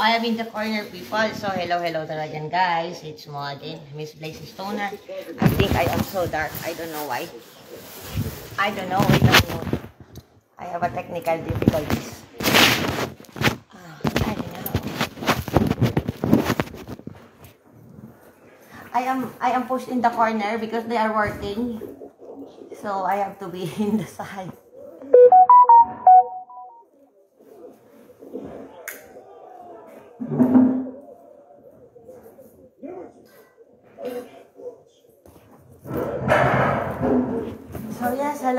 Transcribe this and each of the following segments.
I am in the corner people. So hello, hello talaga guys. It's mo Miss Blaze Stoner. I think I am so dark. I don't know why. I don't know. Wait a minute. I have a technical difficulties. Ah, I don't know. I am I am pushed in the corner because they are working. So I have to be in the side.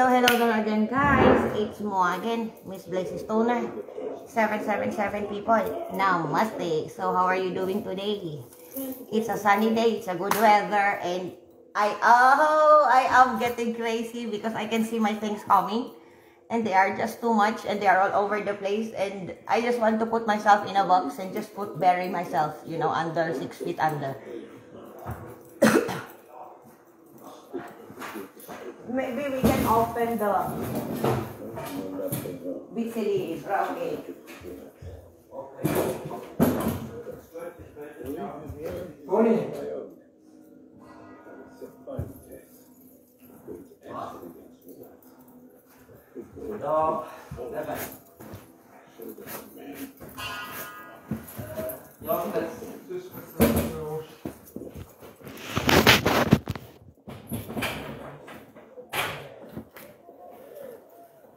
Hello, hello there again guys. It's Mo again, Miss Blaze Stoner. 777 people. Namaste. So how are you doing today? It's a sunny day, it's a good weather, and I oh I am getting crazy because I can see my things coming and they are just too much and they are all over the place and I just want to put myself in a box and just put bury myself, you know, under six feet under. Maybe we can open the Bitsili okay. Tony.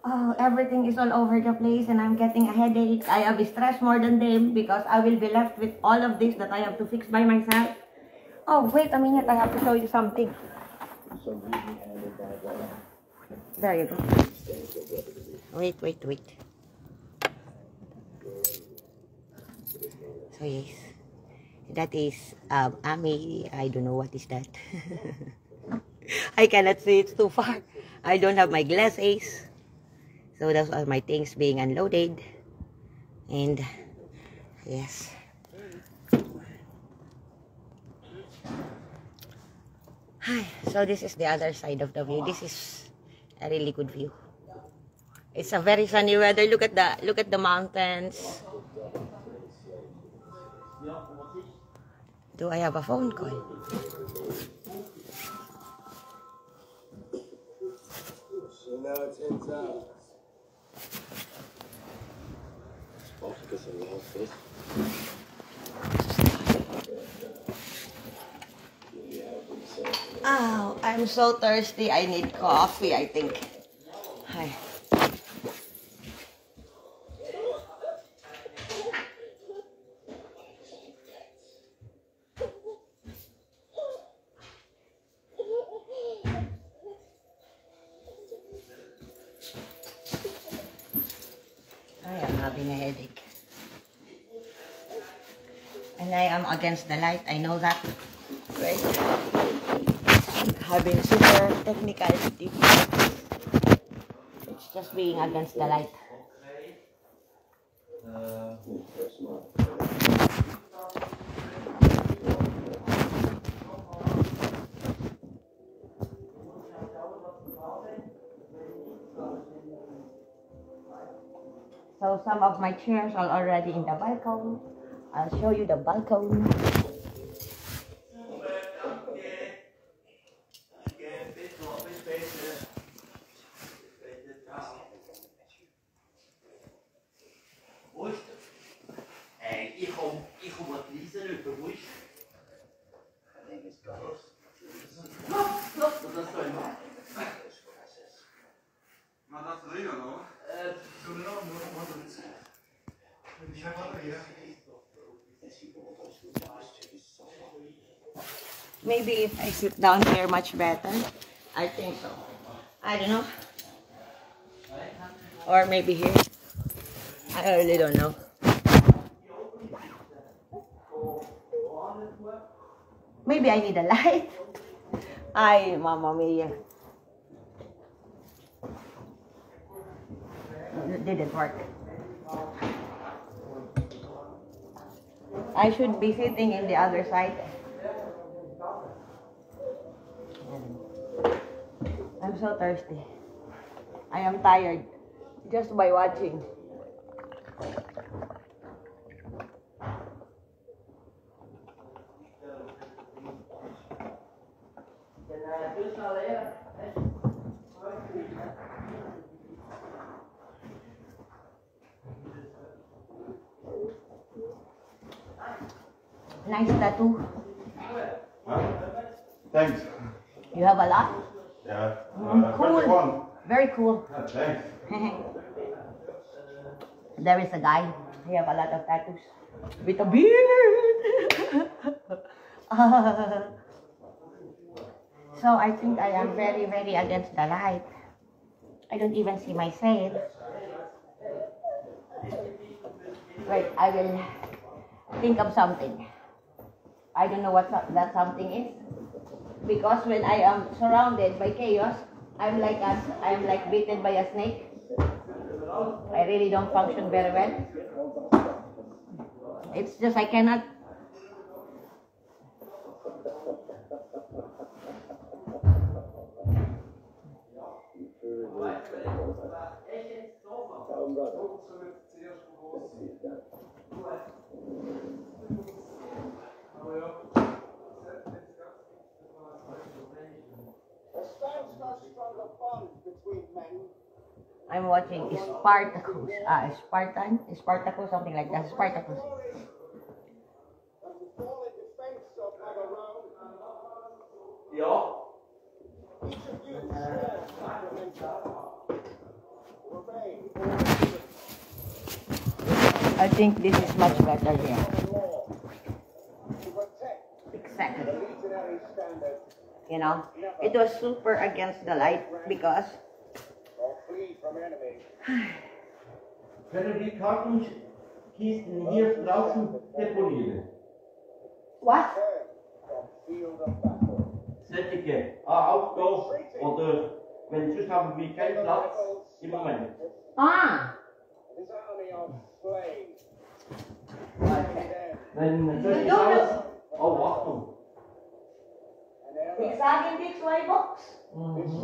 Oh, everything is all over the place and I'm getting a headache. I have stressed more than them because I will be left with all of this that I have to fix by myself. Oh, wait a minute. I have to show you something. There you go. Wait, wait, wait. So yes, that is um, Ami. I don't know what is that. I cannot see it's too far. I don't have my glasses. So those are my things being unloaded. And yes. Hi. So this is the other side of the view. This is a really good view. It's a very sunny weather. Look at the look at the mountains. Do I have a phone call? So now it's inside. Oh, I'm so thirsty. I need coffee, I think. Hi. Having a headache. And I am against the light. I know that. Right? Having super technical difficulties. It's just being against the light. Some of my chairs are already in the balcony. I'll show you the balcony. Hey, ich kom, ich kom wat lezen uit de bush. Dat is toch een Maar dat is erin hoor. Maybe if I sit down here much better. I think so. I don't know. Or maybe here. I really don't know. Maybe I need a light. Ay, Mama Mia. It didn't work. I should be sitting in the other side. So thirsty. I am tired just by watching. Nice tattoo. Huh? Thanks. You have a lot? Yeah. Mm, Uh, cool. 21. Very cool. Yeah, thanks. there is a guy. He have a lot of tattoos. With a beard. so I think I am very, very against the light. I don't even see myself. Wait, I will think of something. I don't know what that something is. Because when I am surrounded by chaos, I'm like a, I'm like bitten by a snake. I really don't function very well. It's just I cannot. I'm watching Spartacus. Ah, Spartan? Spartacus, something like that. Spartacus. Ja. I think this is much better here. Exactly. You know, it was super against the light because Können die Kartenkisten hier draußen deponieren? what? Sättige. Ah, Outdoors oder wenn sonst haben wir keinen Platz im Moment. Ah, Wenn das ist Ja, alles. Oh, Achtung. ich sage die zwei Box.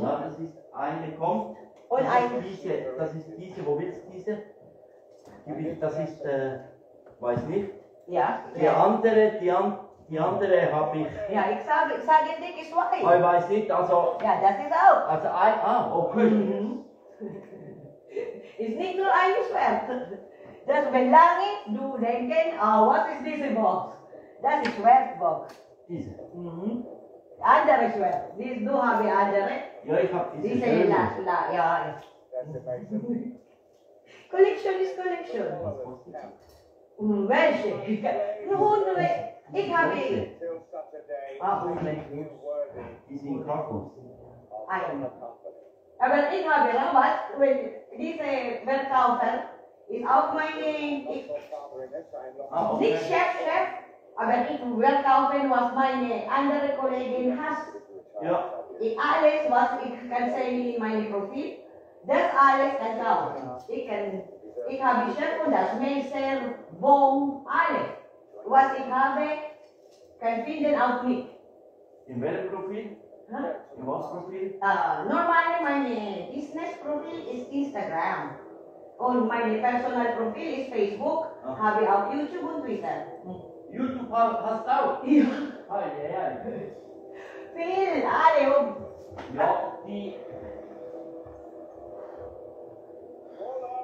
Ja, das ist eine kommt. Und ein- diese, das ist diese, wo willst du diese? Das ist, äh, weiß nicht. Ja. Die andere, die, an, die andere habe ich, Ja, ich sage, ich sage dick ist ah, ich weiß nicht, also, Ja, das ist auch. also ein, ah, okay. Mhm. Ist nicht nur ein Schwert. Das wenn lange du denken, ah, was ist diese Box? Das ist Schwertbox. Diese. Mhm. Andere Schwert. Dies, du habe andere. Ja, ich habe diese Diese schöne. la, la, ja. Collection is collection. Hm, welche? Nun, ich habe Ah, Moment. Die sind Kartons. ein. Aber ich habe Rabatt, weil diese Verkaufer ist auch meine, ich, Ah, nicht Chef, Chef, aber ich will kaufen, was meine andere Kollegin hat. Ja, Ich, alles, was ich kann sehen in meinem Profil, das alles kann kaufen. Ich, kann, ich habe Chef und das Messer, Bon, alles. Was ich habe, kann finden auf mich. in welchem Profil? Huh? In was Profil? Uh, normally, mein Business-Profil ist Instagram. Und mein Personal-Profil ist Facebook. Ah. Habe auch YouTube und Twitter. YouTube hast du auch? Ja. Ah, ja, ja. Viel, alle. Und Ja, die,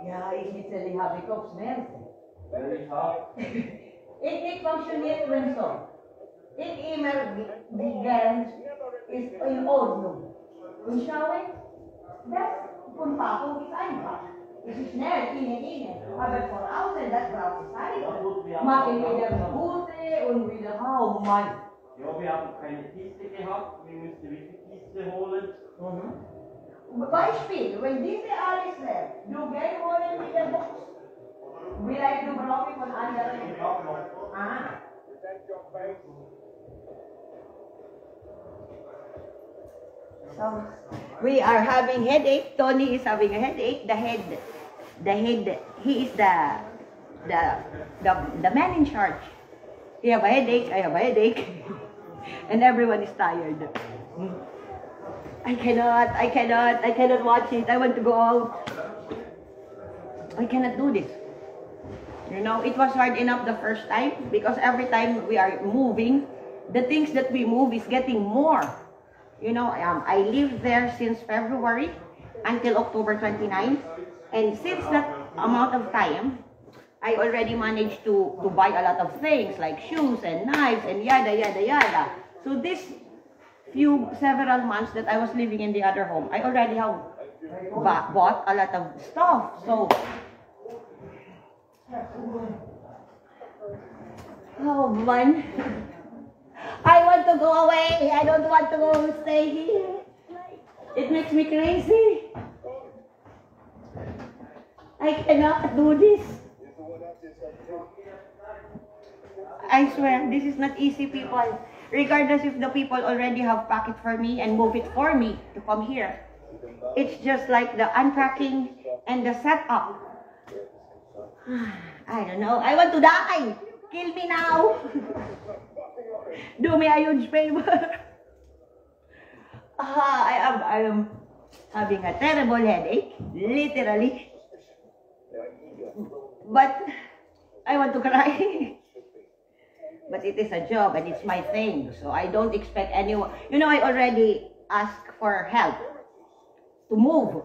ja, ich literally habe Kopfschmerzen. wenn ich habe, Ich nicht funktioniert wenn so. Ich immer die Geld ist in Ordnung. Und schaue, das von Papo ist einfach. Es innen, innen. Aber von außen, das braucht Zeit. Machen wieder Gute und wieder, oh Mann. ja, wir haben keine Kiste gehabt, wir müssten wirklich Kiste holen. Beispiel, wenn diese alles wäre, du Geld holen mit der Box. Vielleicht du brauchst von anderen. Ah. So, we are having headache. Toni is having a headache. The head, the head, he is the, the, the, the man in charge. You have a headache, I have a headache. and everyone is tired. I cannot, I cannot, I cannot watch it. I want to go out. I cannot do this. You know, it was hard enough the first time because every time we are moving, the things that we move is getting more. You know, um, I lived there since February until October 29. And since that amount of time, I already managed to, to buy a lot of things like shoes and knives and yada, yada, yada. So this few, several months that I was living in the other home, I already have bought a lot of stuff. So, oh man, I want to go away. I don't want to go stay here. It makes me crazy. I cannot do this. I swear, this is not easy, people. Regardless if the people already have pack it for me and move it for me to come here. It's just like the unpacking and the setup. I don't know. I want to die. Kill me now. Do me a huge favor. Ah, I am I am having a terrible headache, literally. But I want to cry. but it is a job and it's my thing. So I don't expect anyone. You know, I already asked for help to move.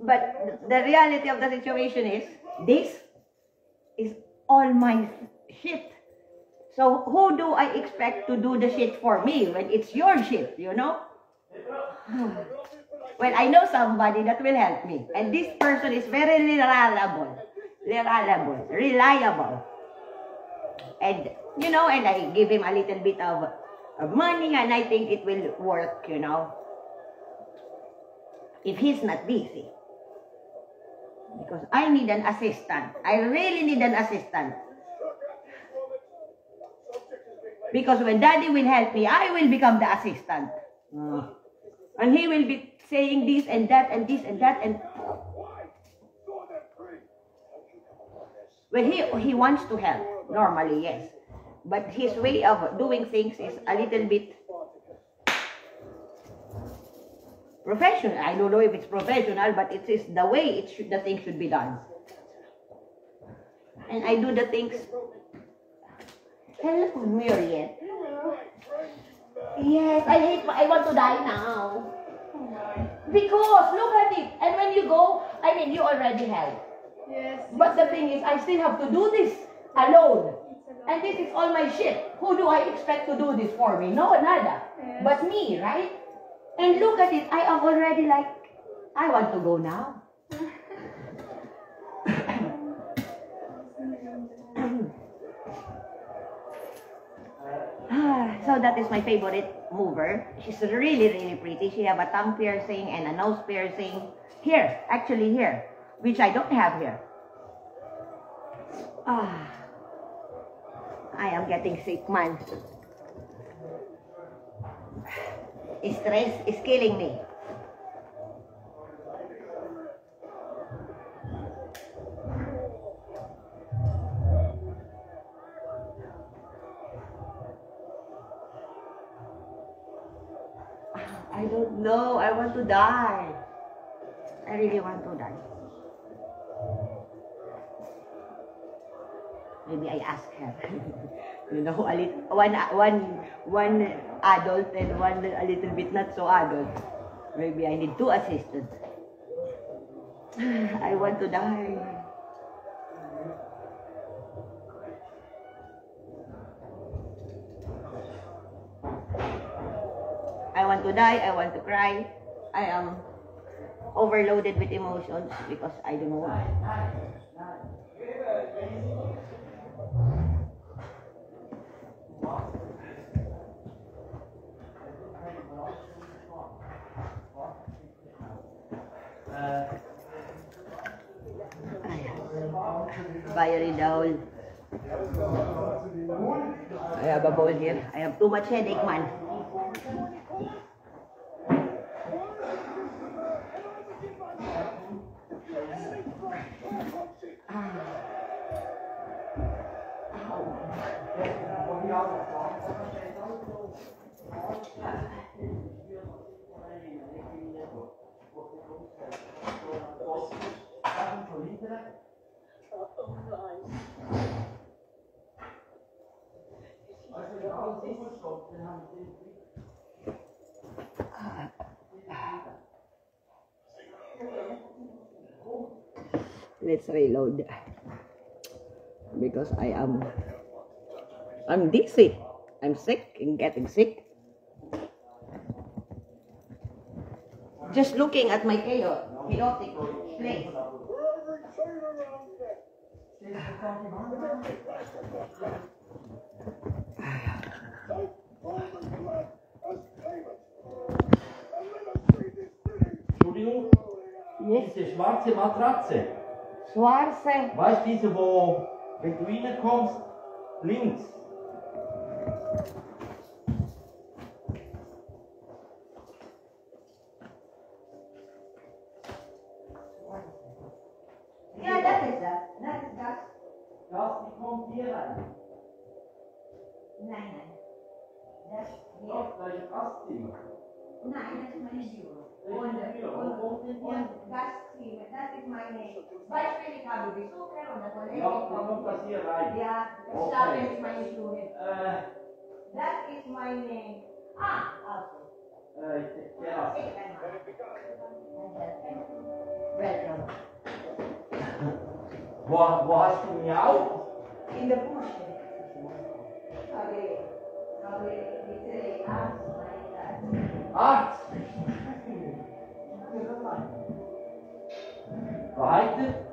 But the reality of the situation is this is all my shit. So who do I expect to do the shit for me when it's your shit, you know? well, I know somebody that will help me. And this person is very reliable. Reliable. Reliable. And, you know, and I give him a little bit of, of money and I think it will work, you know. If he's not busy. Because I need an assistant. I really need an assistant. Because when daddy will help me, I will become the assistant. Uh, and he will be saying this and that and this and that and well he he wants to help normally yes. But his way of doing things is a little bit professional. I don't know if it's professional but it is the way it should the thing should be done. And i do the things. Hello muriel. Yes, I hate, I want to die now. Because, look at it. And when you go, I mean, you already have. Yes. But the thing is, I still have to do this alone. And this is all my shit. Who do I expect to do this for me? No, nada. Yes. But me, right? And look at it. I am already like, I want to go now. Ah, so that is my favorite mover. She's really, really pretty. She have a tongue piercing and a nose piercing. Here, actually here, which I don't have here. Ah, I am getting sick, man. Stress is killing me. Know. I want to die. I really want to die. Maybe I ask her. you know, a lit- one, one, one adult and one a little bit not so adult. Maybe I need two assistants. I want to die. To die, I want to cry. I am overloaded with emotions because I don't know why. Fiery doll. I have a bowl here. I have too much headache, man. Let's reload. Because I am I'm dizzy. I'm sick and getting sick. Just looking at my chaotic place. Entschuldigung, Yes. diese schwarze Matratze, Schwarze. weißt du, diese, wo, wenn du reinkommst, links, Okay. Schlafen ist meine Schuhe. Äh, Das ist meine. Ah, also. äh, Terrasse. Ich kann mal. Welcome. Wo, wo hast du mich auch? In the bush. Habe, habe diese Angst, meine Arzt. Weiter.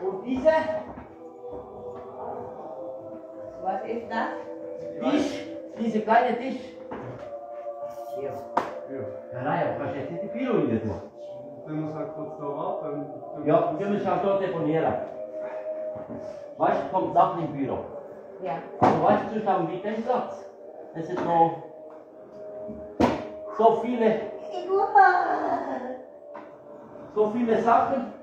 Und diese Was ist das? Tisch, dieser kleine Tisch. Ja. Ja, nein, aber kannst jetzt nicht die Pilo rein tun. Dann muss halt kurz da warten. Ja, wir müssen auch dort deponieren. Weißt du, kommt Sachen im Büro. Ja. Aber weißt du, haben wir den Platz. Es sind noch so viele, so viele Sachen.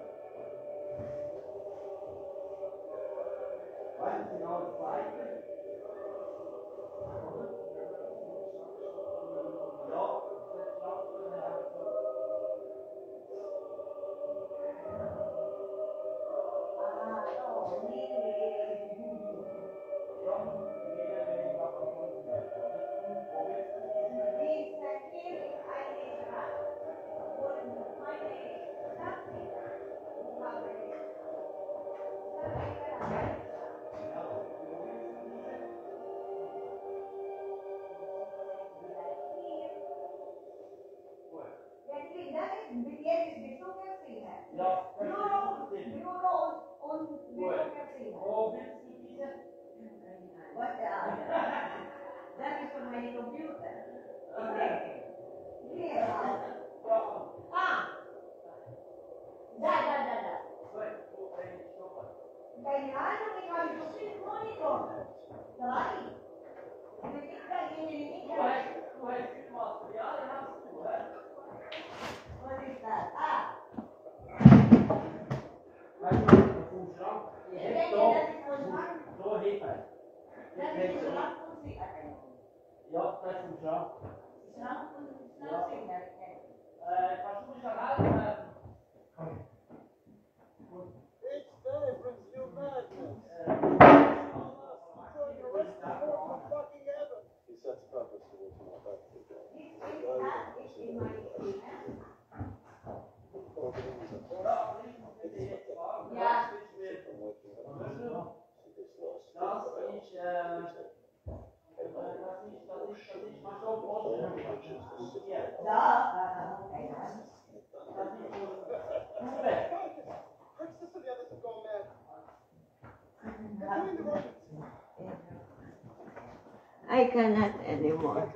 Cannot anymore.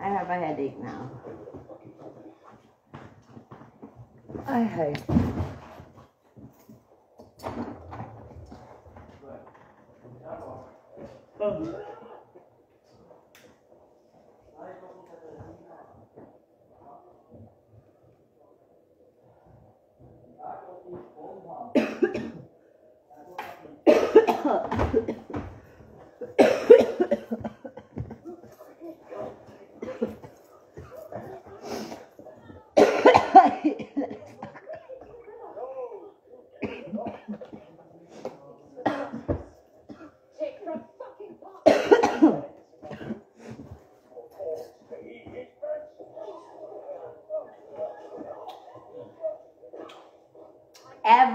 I have a headache now. Ay, ay.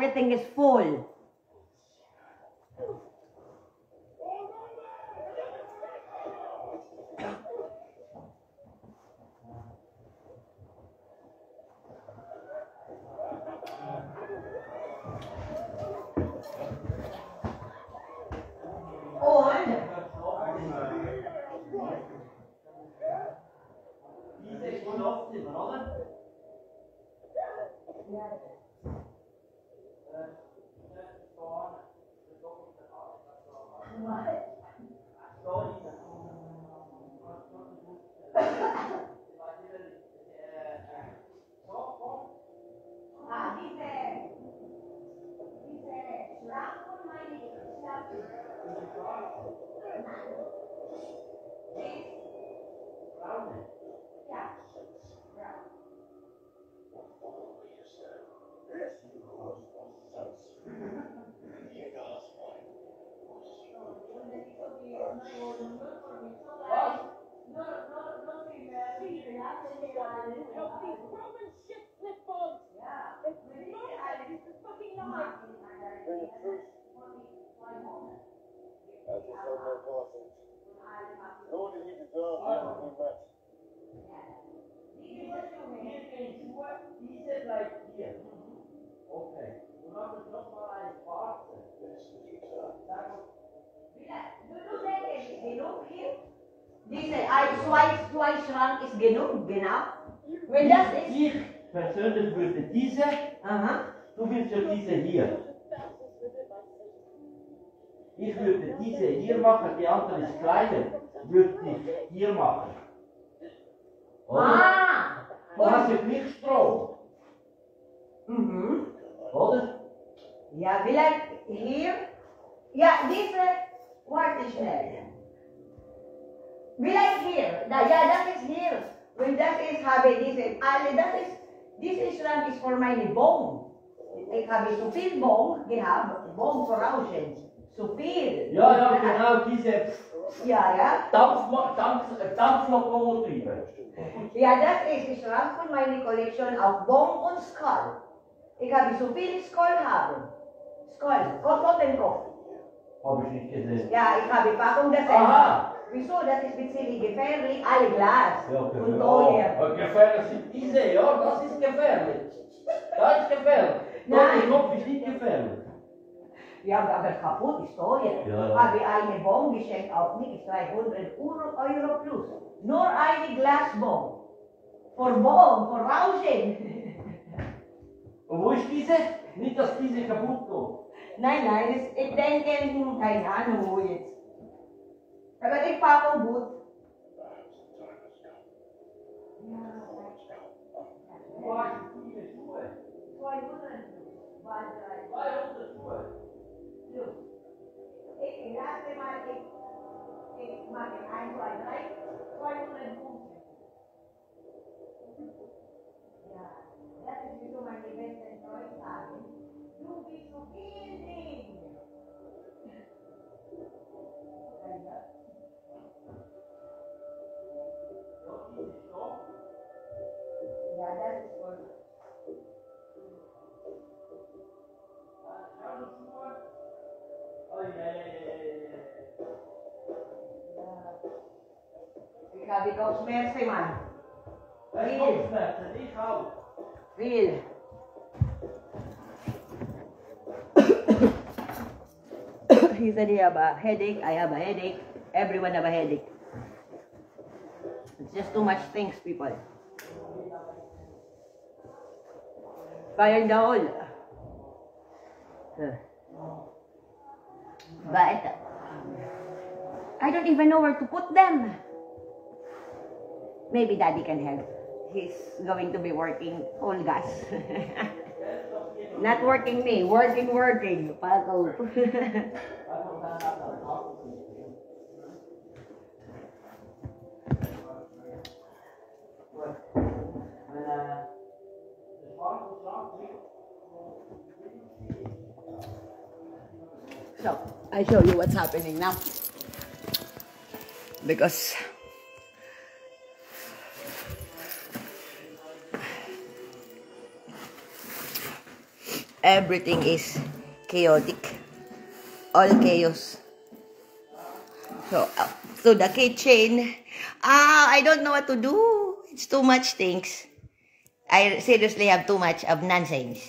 Everything is full. I just heard no coffee. No one did even go. Nothing much. Diese bleibt hier. Okay. Und dann wird nochmal ein schwarze. Diese ein zwei, zwei Schrank ist genug, genau. Wenn das ist. Ich persönlich würde diese, Aha. du willst ja diese hier. Ich würde diese hier machen, die andere ist kleiner. Würde ich hier machen. Oder? Ah! Du hast ja gleich Strom. Mhm. Oder? Ja, vielleicht hier. Ja, diese, warte schnell. Vielleicht hier. Da, ja, das ist hier. Wenn das ist, habe ich diese, alle, das ist, diese Schrank ist für meine Bon. Ich habe so viel Bon gehabt, Bon vorausschend. So viel. Ja, ja, genau, diese Ja, ja. Dampf, Dampf, Dampflokomotive. Ja, das ist der Schrank von meiner Kollektion auf Bon und Skull. Ich habe so viel Skull haben. Skull, Totenkopf. Habe ich nicht gesehen. Ja, ich habe Packung das Aha. Wieso? Das ist bisschen gefährlich, alle Glas Ja, und oh, gefährlich sind diese, ja, das ist gefährlich. Das ist gefährlich. Nein. Der Kopf ist nicht gefährlich. Ja, aber kaputt ist teuer. Ja, ja. Habe eine Bon geschenkt, auch nicht 300 Euro, Euro plus. Nur eine Glasbon. Für Bon, für Rauschen. Und wo ist diese? Nicht, dass diese kaputt geht. nein, nein, das, ich denke, hm, keine Ahnung wo jetzt. Aber die Packung gut. Wo hast du diese Schuhe? được cái kỹ năng cái mai thì thì mà cái ai gọi đấy? Coi như mình Ich habe Kopfschmerzen, Mann. ja. Ich Kopfschmerzen, ich auch. Viel. he said he have a headache. I have a headache. Everyone have a headache. It's just too much things, people. Fire in the hole. Huh. But I don't even know where to put them. Maybe daddy can help. He's going to be working all gas. Not working me, working, working. Pako. so, I show you what's happening now. Because everything is chaotic. All chaos. So, uh, so the kitchen, ah, I don't know what to do. It's too much things. I seriously have too much of nonsense.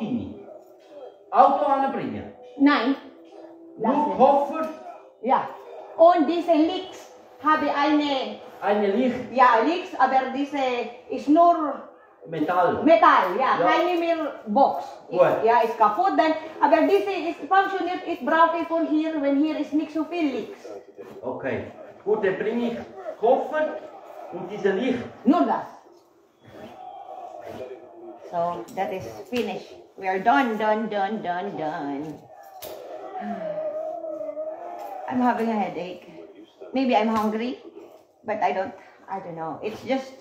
Das Auto anbringen. Nein. Nur. Koffer, Ja. Und diese Leaks habe eine, eine Licht, ja, Leaks, aber diese ist nur Metall. Metall, ja, Ja. keine mehr Box. Ist, ja, ist kaputt dann, aber diese ist funktioniert, ich brauche von hier, wenn hier ist nicht so viel Leaks. Okay. Gut, dann bringe ich Koffer und diese Licht. Nur das. So, that is finished. We are done, done, done, done, done. I'm having a headache. Maybe I'm hungry, but I don't, I don't know. It's just,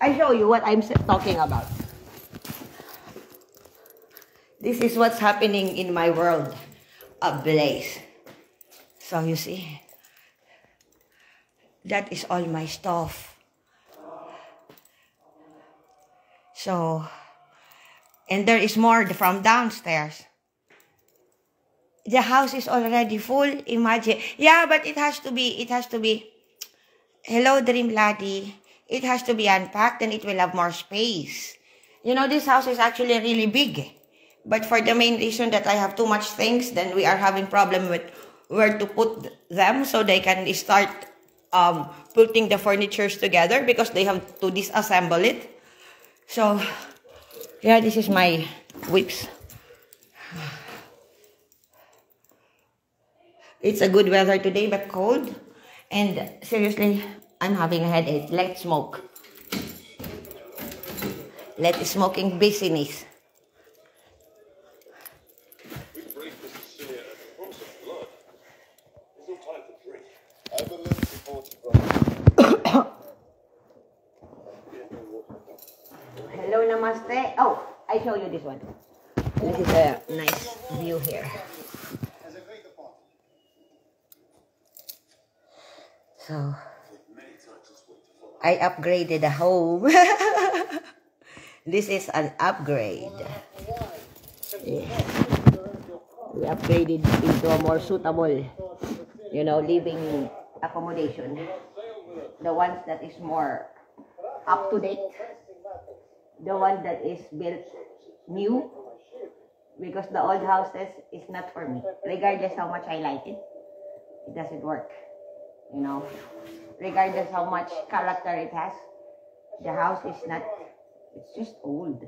I show you what I'm talking about. This is what's happening in my world. A blaze. So you see, that is all my stuff. So, and there is more from downstairs. The house is already full. Imagine. Yeah, but it has to be, it has to be, hello, Dream Laddie. It has to be unpacked and it will have more space. You know, this house is actually really big. But for the main reason that I have too much things, then we are having problem with where to put them so they can start um, putting the furnitures together because they have to disassemble it. So, yeah, this is my whips. It's a good weather today, but cold. And seriously, I'm having a headache. Let's smoke. Let smoking business. We break this seer and the promise of blood. There's no time for drink. I believe support you, brother. Hello, namaste. Oh, I show you this one. This is a nice view here. So, I upgraded the home. this is an upgrade. Yes. We upgraded into a more suitable, you know, living accommodation. The ones that is more up to date. The one that is built new. Because the old houses is not for me. Regardless how much I like it, it doesn't work you know regardless how much character it has the house is not it's just old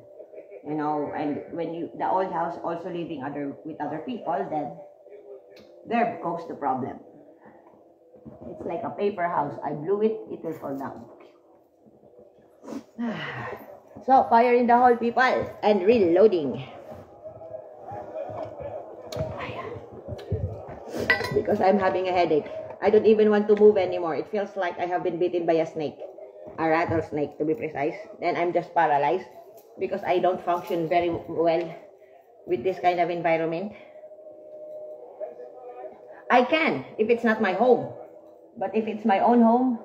you know and when you the old house also living other with other people then there goes the problem it's like a paper house i blew it it will fall down so fire in the hole people and reloading because i'm having a headache I don't even want to move anymore. It feels like I have been bitten by a snake. A rattlesnake, to be precise. Then I'm just paralyzed. because I don't function very well with this kind of environment. I can if it's not my home, but if it's my own home,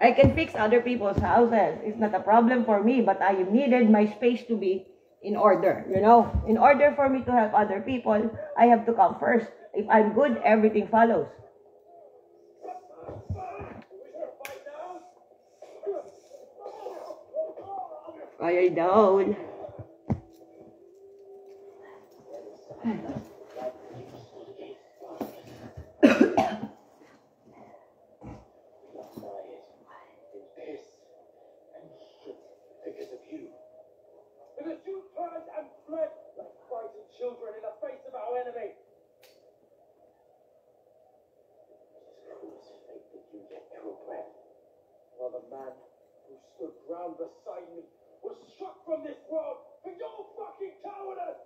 I can fix other people's houses. It's not a problem for me, but I needed my space to be in order. You know, in order for me to help other people, I have to come first. If I'm good, everything follows. Fire down. Because of you. Because you turned and fled like frightened children in the face of our enemy. Whose fate did you get your breath? While the man who stood ground beside me was struck from this world for your fucking cowardice!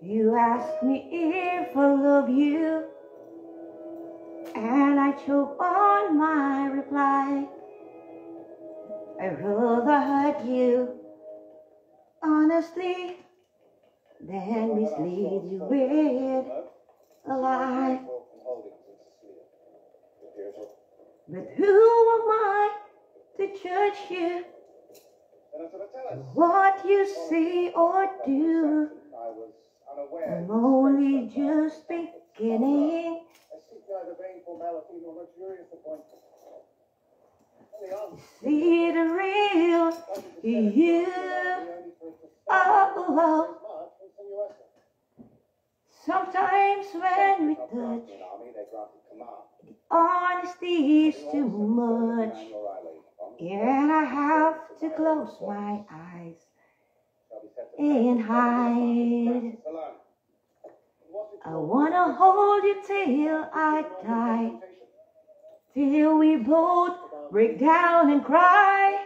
You asked me if I love you, and I choke on my reply. Rather hurt you honestly than mislead you with a lie. But who am I to judge you? What you say or do? I'm only just beginning. See the real you. Oh. Sometimes when we touch, honesty is too much. And I have to close my eyes and hide. I wanna hold you till I die, till we both break down and cry.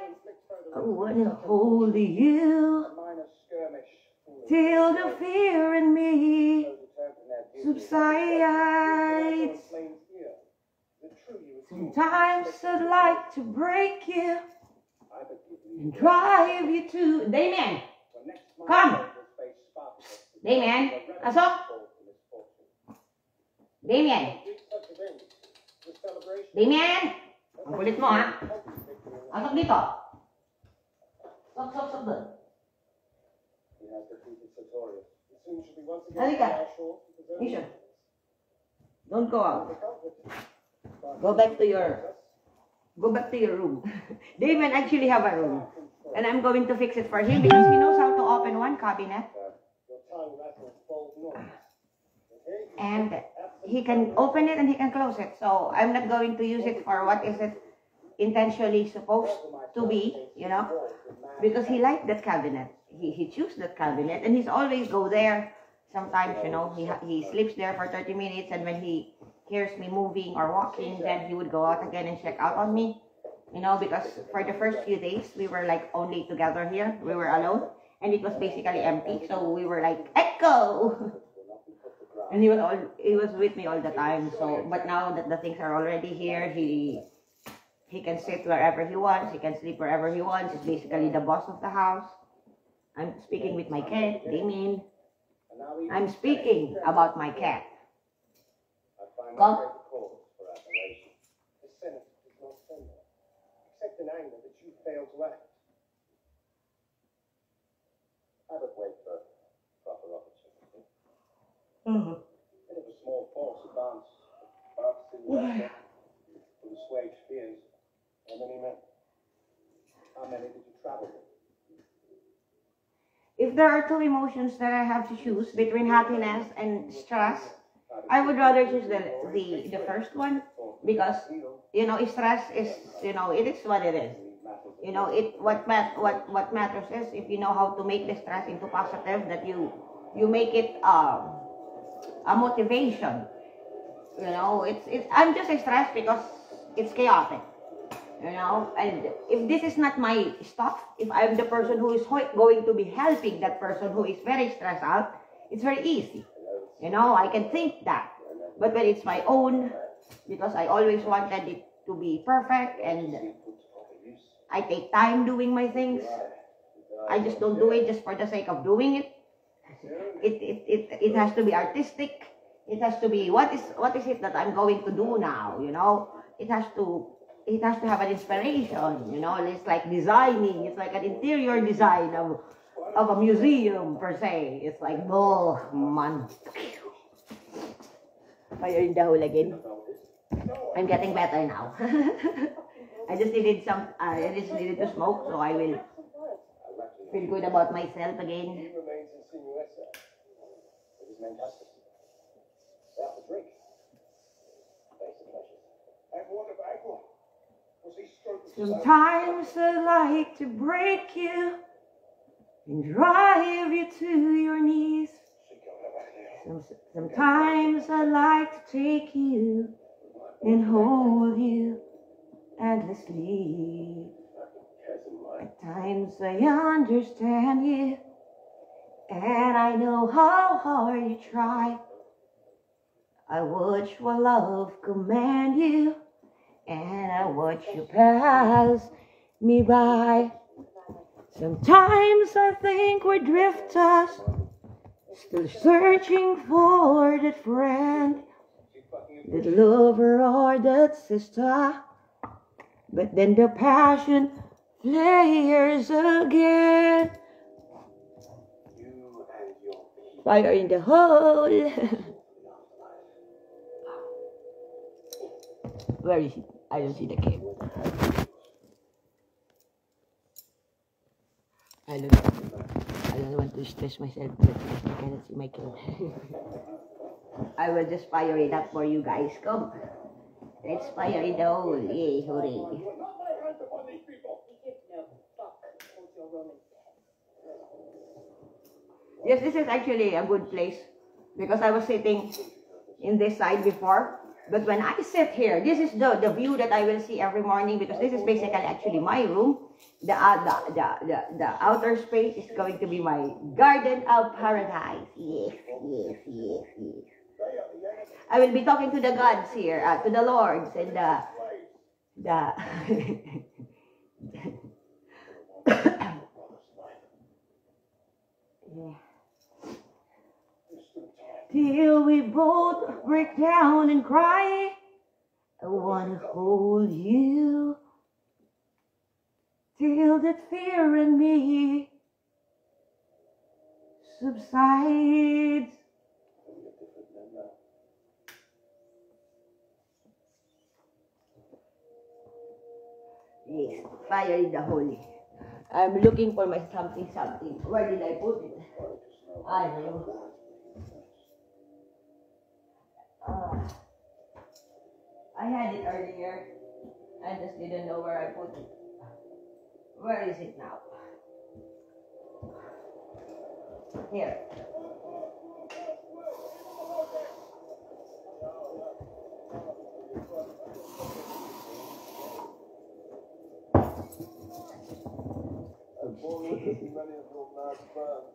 I wanna hold you till the fear in me subsides. Sometimes I'd like to break you and drive you to Damien. Come. Damien, pasok. Damien. Damien. Ang kulit mo ha. Pasok dito. Sok, sok, sok doon. Halika. Misha. Don't go out. Go back to your go back to your room. Damien actually have a room. And I'm going to fix it for him because he knows how to open one cabinet. And he can open it and he can close it. So I'm not going to use it for what is it intentionally supposed to be, you know, because he liked that cabinet. He, he choose that cabinet and he's always go there. Sometimes, you know, he, he sleeps there for 30 minutes and when he hears me moving or walking, then he would go out again and check out on me. You know, because for the first few days, we were like only together here. We were alone and it was basically empty. So we were like, echo! and he was all, he was with me all the time. So, but now that the things are already here, he, he can sit wherever he wants. He can sleep wherever he wants. He's basically the boss of the house. I'm speaking with my cat, Damien. I'm speaking about my cat. Come. Except anger that you failed to act. I would wait for proper opportunity. Bit of a small force advance. Perhaps in the to assuage fears. How many men? How many did you travel with? If there are two emotions that I have to choose between happiness and stress, I would rather choose the, the, the first one because you know stress is you know it is what it is. You know it what mat, what what matters is if you know how to make the stress into positive that you you make it um, a motivation. You know it's it's I'm just stressed because it's chaotic. You know, and if this is not my stuff, if I'm the person who is going to be helping that person who is very stressed out, it's very easy. You know, I can think that. But when it's my own, because I always wanted it to be perfect and I take time doing my things, I just don't do it just for the sake of doing it. It, it, it, it has to be artistic. It has to be what is what is it that I'm going to do now, you know? It has to it has to have an inspiration, you know, it's like designing, it's like an interior design of of a museum per se. It's like oh man. Fire in the hole again. I'm getting better now. I just needed some uh, I just needed to smoke so I will feel good about myself again. He remains in Sinuessa with his men Custis. Out for drink. And what of Agua? Was he stroking his own- Sometimes I like to break you and drive you to your knees. She coming up out there. Some, sometimes I like to take you and hold you endlessly. Times I understand you and I know how hard you try. I watch while love command you and I watch you pass me by. Sometimes I think we're drifters, still searching for that friend, that lover or that sister. But then the passion flares again. Fire in the hole. Where is it? I don't see the cave. I don't I don't want to stress myself but I cannot see my cave. I will just fire it up for you guys. Come. Let's fire the hole. Yay, hooray. Not my hands upon these people. Yes, this is actually a good place because I was sitting in this side before. But when I sit here, this is the, the view that I will see every morning because this is basically actually my room. The, uh, the, the, the, the outer space is going to be my garden of paradise. Yes, yes, yes, yes. I will be talking to the gods here, uh, to the lords and the, the yeah. Till we both break down and cry. I wanna hold you. Till that fear in me subsides. Yes, fire in the holy. I'm looking for my something something. Where did I put it? I know. I had it earlier. I just didn't know where I put it. Where is it now? Here.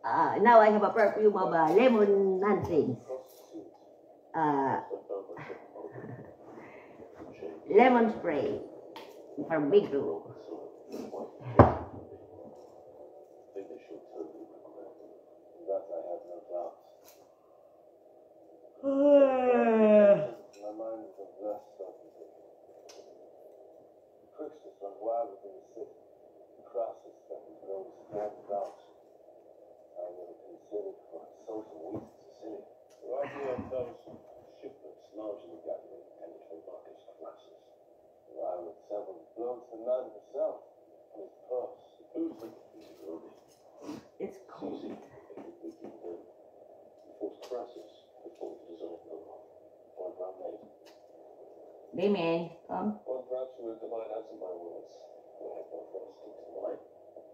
Uh, now I have a perfume of uh, lemon nonsense. Uh, lemon spray from Big considered for social weeks to city. The idea those shipments largely collapses. I would several blows the man himself on his purse. Who's the It's cold. Forced crisis before the dissolve no more. One round made. Damien, come. One perhaps you will divide out of my words. Have no further stick to mine.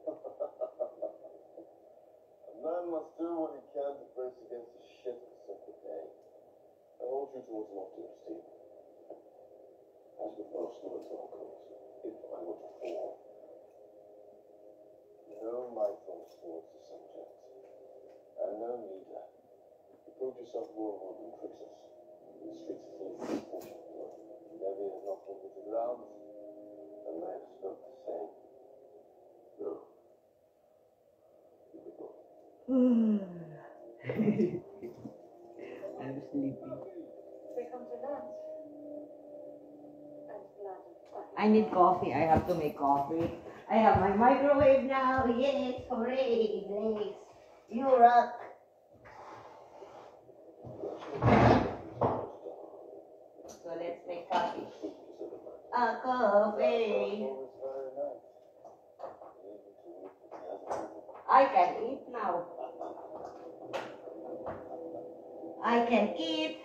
A man must do what he can to brace against the shit of simple day. I hold you towards. As with most Lord's uncles, if I were to fall. Know my thoughts towards the subject. And no leader. You proved yourself more than than Crixus. The streets of Philip fortunately. Never has not fallen to the ground. And I have spoke the same. No. You will not. I'm sleepy. We come to land. And blood and fire. I need coffee. I have to make coffee. I have my microwave now. Yes, hooray, Blaze. You rock. So let's make coffee. A coffee. I can eat now. I can eat.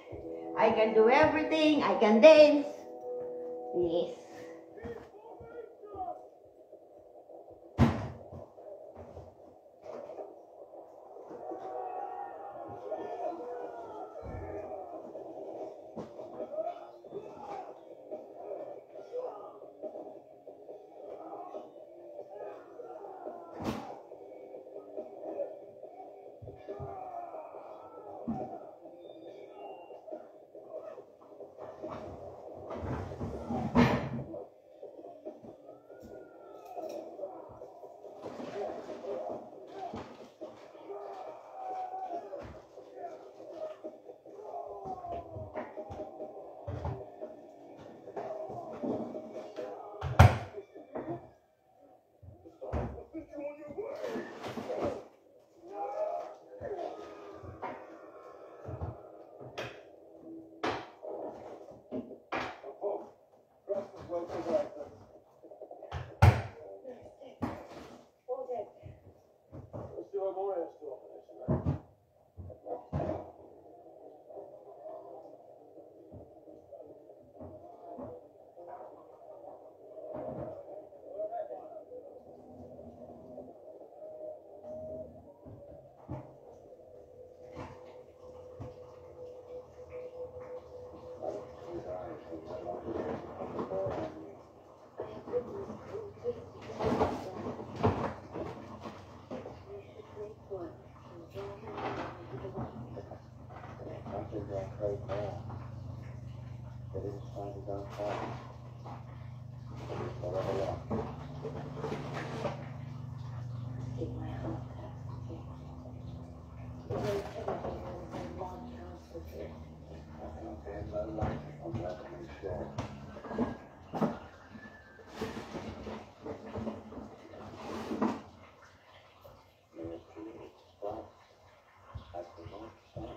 I can do everything. I can dance. Yes. All dead. Let's do our more air storm tonight. I have witnessed all tasty You should make one and join me into the light. I trade now. It is time to go fast. Forever lost. Take my hand. The road everything has a large house with it. I cannot bear no light on Lebanon shore. Near to its bright as the North Star.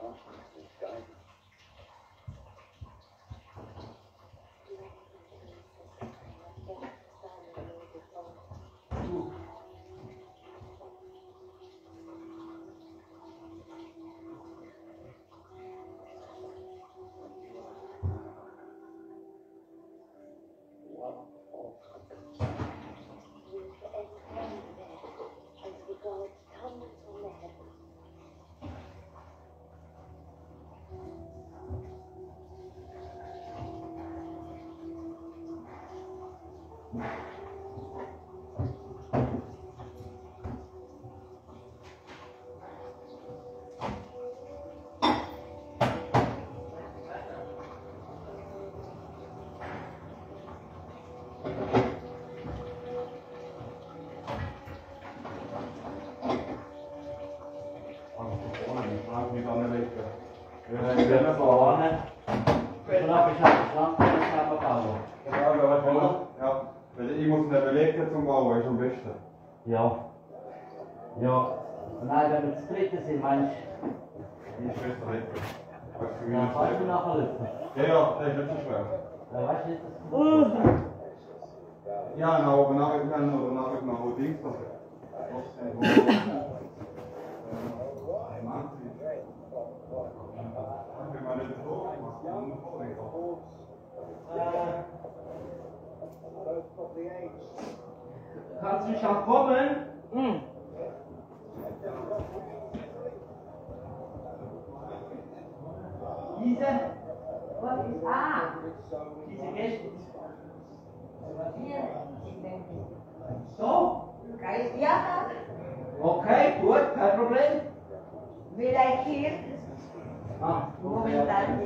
Conscience is guided. One of With the end hanging gods tumble from the heavens. Laat me dan liggen. We Ik hebben ben er gewoon, Vanaf je zat land en dan gaan we bouwen. Ja, we hebben Ja, weil ich muss nicht belegen zum Bauen, ist am besten. Ja. Ja. Nein, wenn wir zu dritten sind, meinst Die ist besser weg. Weißt du, du, wie ja, das kannst du ist? nachher lüften? Ja, ja, das ist nicht so schwer. Ja, weißt du, das ist Ja, nach oben nachgegangen oder nach nach wo Dings das. Wenn man nicht so macht, dann Kannst du schon kommen? Mm. Diese? Was ist? Ah! Diese Gäste. So? Ja, Okay, gut, kein Problem. vielleicht hier, Ah, momentan.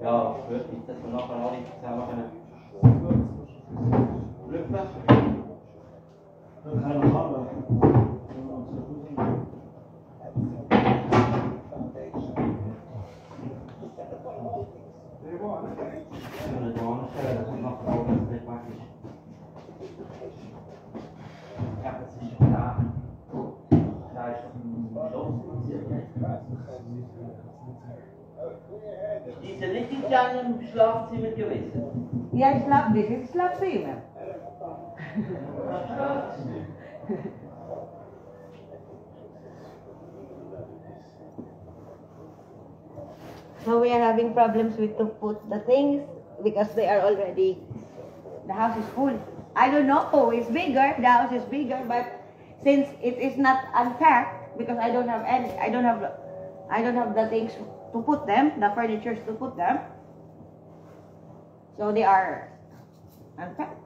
Ja, gut, nicht, dass wir nachher alle zusammen können. Lüpfen. Können wir da anstellen, dass wir nachher alles nicht weg ist. Ja, das ist schon da. Da ist doch ein Schloss passiert, ne? Die sind nicht in deinem Schlafzimmer gewesen. Ja, ich schlaf, this is Schlafzimmer. So we are having problems with to put the things because they are already, the house is full. I don't know, it's bigger, the house is bigger, but since it is not unpacked, because I don't have any, I don't have, I don't have the things to put them, the furnitures to put them. So they are unpacked.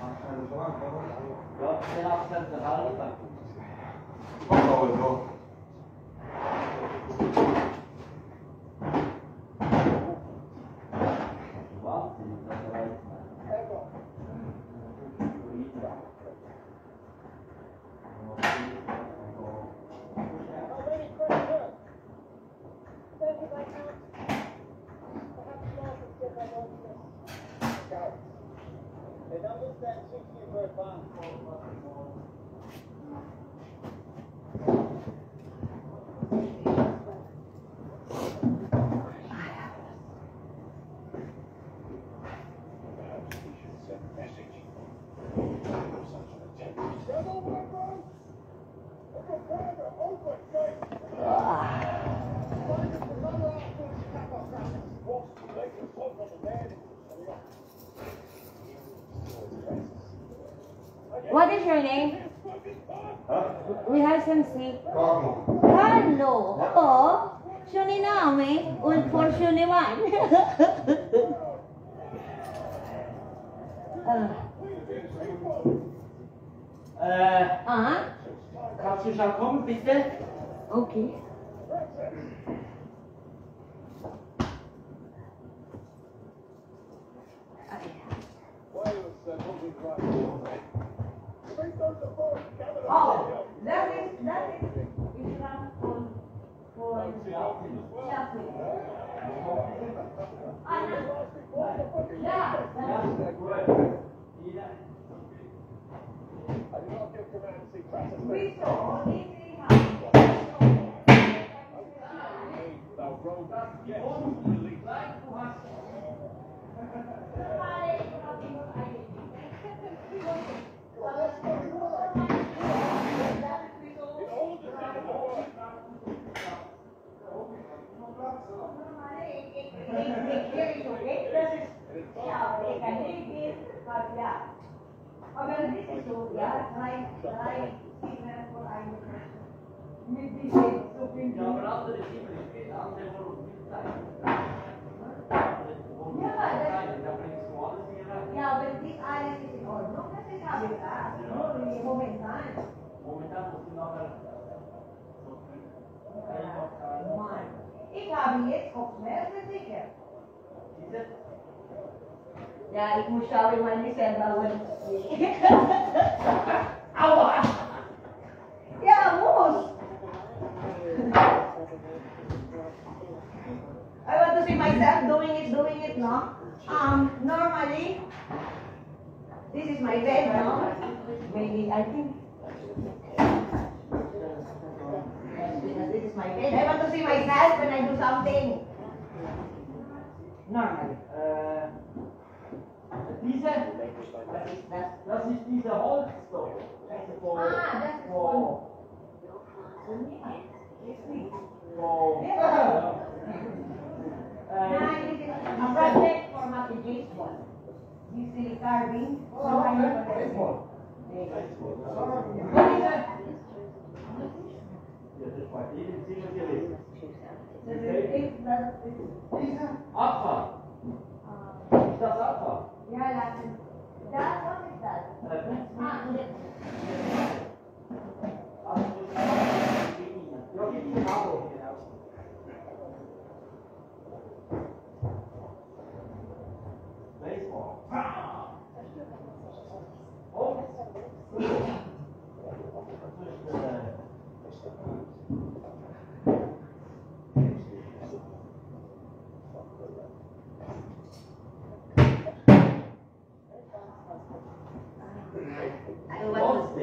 Ja, den Abstand der Halle. Mach aber so. is that 60 per pound? Äh, Ah, kannst du schon kommen, bitte? okay. Ich habe jetzt Kopfschmerzen sicher. Ja, ik moest jou in mijn December Aua! Ja, moest. I want to see myself doing it, doing it, no? Um, normally, this is my bed, no? Maybe, I think. Because this is my. I want to see myself when I do something. Normally. Äh, diese, What is that? das ist diese Holz da. Von, Ah, das ist Yeah. äh, Hi, this is a project for James one. You see carving? So I know what that is. What is that? Ja, das war eben sicher gewesen. This is- is that- is- Abfall. uh, Ist das Abfall? Yeah, that's it. That one is that.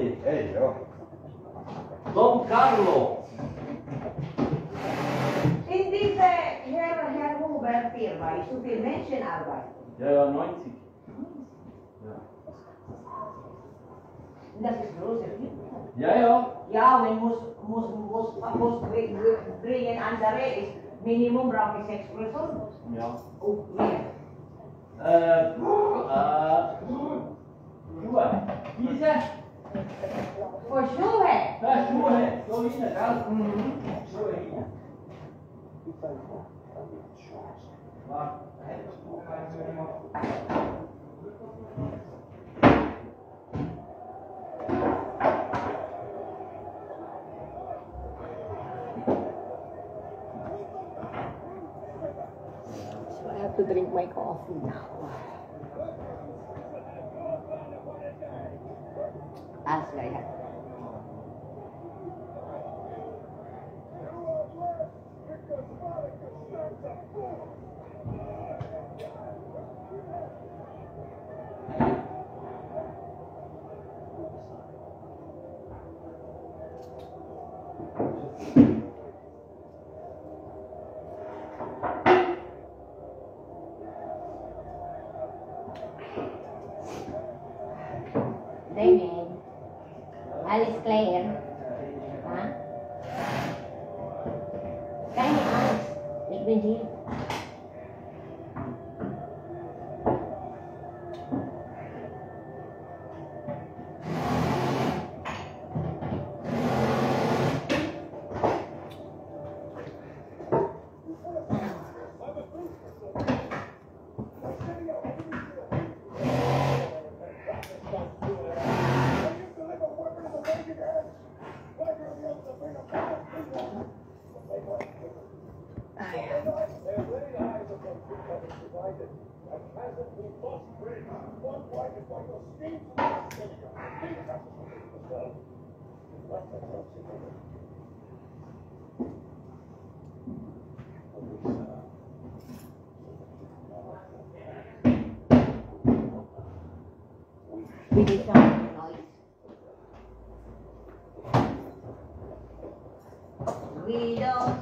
Hey, ja. Don Carlo. In diese Herr, Herr Huber Firma, ist so viel Menschenarbeit. Ja, ja, 90. Das ist große Firma. Ja, ja. Ja, man muss, muss, muss, muss bringen andere ist. Minimum brauche ich sechs Personen. Ja. Oh, mehr. Äh, äh, Schuhe. Diese, Für Schuhe. äh, eh? Schuhe. So eh? hin, gell? Schuhe hin. Be thankful and be So I have to drink my coffee now. As I have. David. Alice Claire. Ha? Kaya ni Alice. Liquid here. We did some noise. We don't need no education. Those no ability of status or precious. The wrong bodies use of contained blood walls and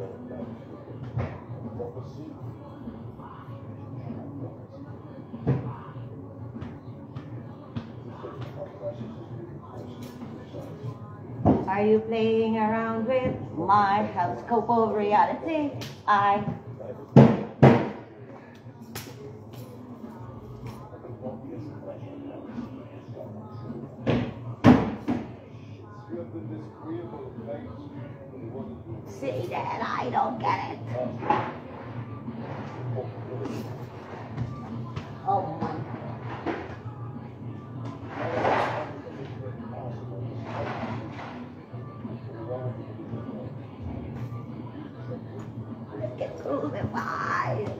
Are you playing around with my telescope of reality? I see that I don't get it. Oh my Get crucified. Yeah,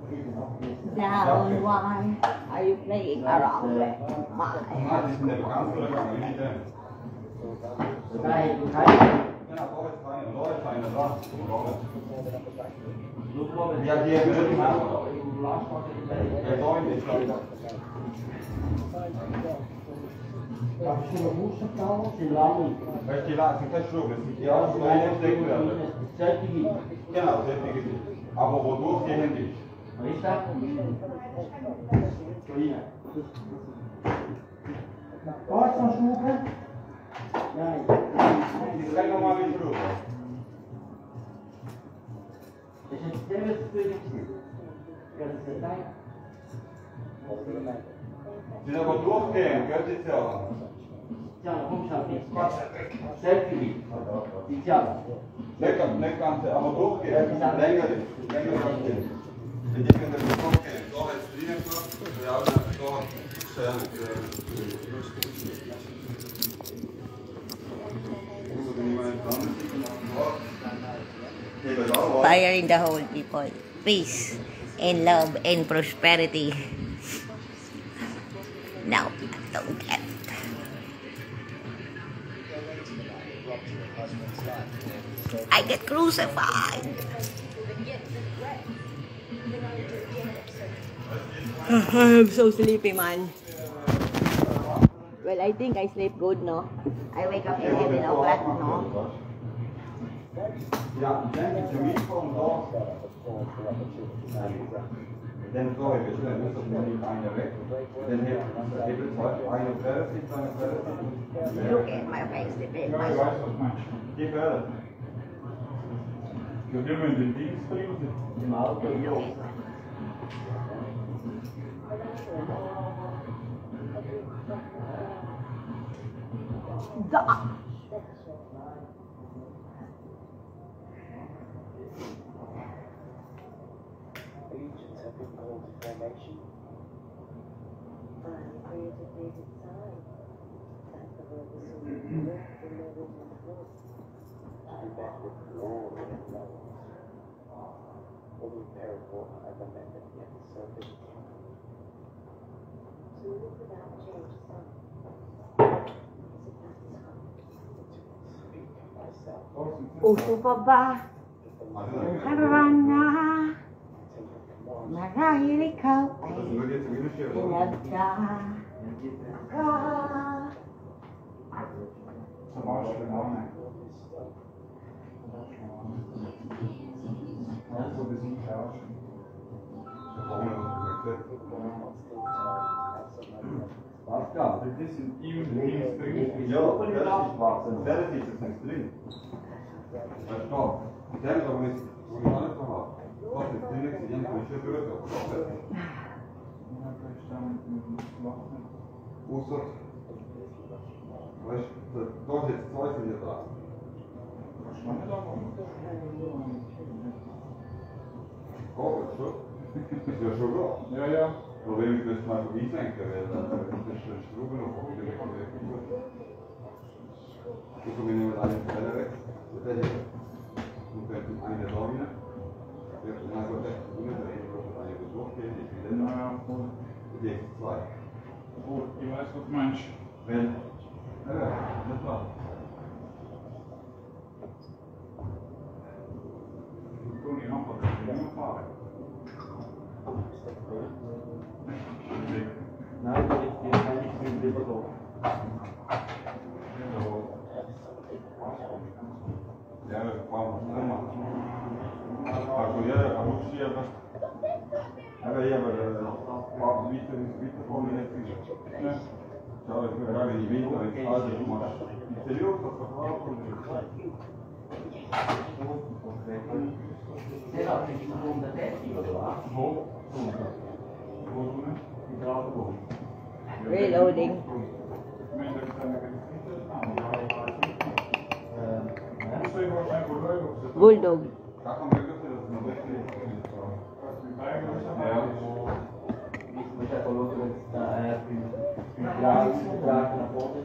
Zie dat? Ik kan niet aan. down? Why are you playing around with my Maar die is in de vakantie, dat kan je niet doen. Kijk, kijk. Ja, Robert kan je, Robert kan je inderdaad. Robert. Loop maar met- Ja, die hebben we niet maar. gemaakt. Ik last van het bij. Ja, Robert is kan je dat. Heb je zo'n moesten touwen? Die lang niet. Weißt du, die laatste Fire in the hole, people? Peace and love and prosperity. No, don't get. I get crucified. I'm so sleepy, man. Well, I think I sleep good, no? I wake up at 11 o'clock, no? Ja, ik denk dat je niet van daar. Dan zo heb je het, dus dat is niet aan je weg. Dan heb je het wat aan je verder zit, aan je verder zit. Look at my face, look at my Die verder. Dat doen we in de dienstbrieven. In mijn auto. Da. Agents have been called to formation. Clear to take it side. That's the uh, word we work the and force. I'm back with glory and love. Only amended yet the surface To live without change some. Is it not some? speak of myself. Uso pa ba? Karoon na. Marahil ikaw ay pinagda. Ka. Normaal is Alles klar. Dit is een team links drin. Ja, dat is schwarz. En zelf is het niks drin. Verstanden. Zelf hebben we niet. We gaan het nog Wat is drin? Ik zie een beetje terug. Wo ist das? Weißt du, dort jetzt zwei sind hier dran. Oh, schon. Ist ja schon klar. Ja, ja. Problem ist, dass man Wieslenker werden, also das ist schon Strugel und Vogel. Ich komme nicht mit allen Fällen weg. Und dann kommt einer da wieder. Wir haben also das Bundesrecht, wo es eine Besuch geht, ich bin dann haben. Und jetzt zwei. Gut, ich weiß, was du meinst. Wenn? Ja, das war. Ich komme hier noch was? Ich hier noch Fahrer. 慣れてきて回避するということを。Ya, vamos, toma. Para cuidar a Rusia, Ahora ya, aber bitte, bitte vor mir nicht. Schau, ich bin gerade die Winter, ich fahre dich mal. Interior, das war auch Será que a gente não dá 10 quilos lá? Bom, Reloading. Bulldog.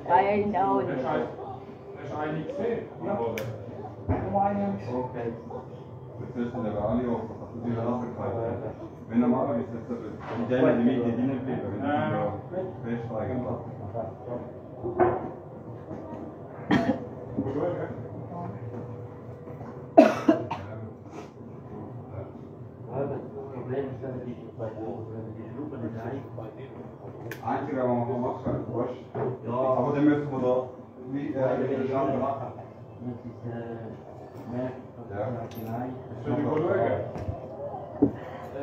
I know. Okay. This is the value of the من برضه بيستثبت دايما ب 100 دينا البيبر مفيش حاجة عندي لو ما طبخش ما هو ده ميرس مضاء دي الجنب بقى ده كل حاجة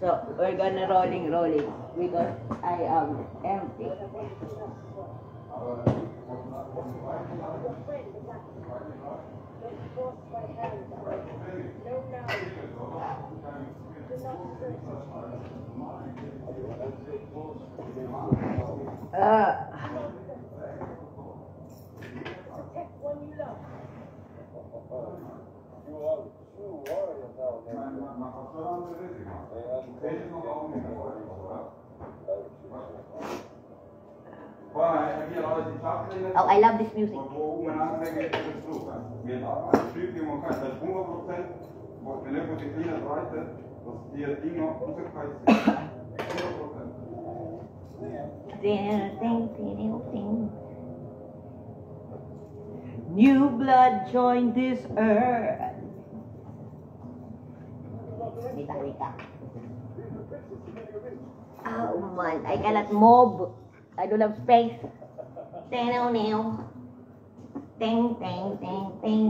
So we're gonna rolling, rolling because I am empty. Uh, Oh, I love this music. New blood joined this earth. Oh, ah, man. I cannot move. I don't have space. Tinaw niyo. Ting, ting, ting, ting,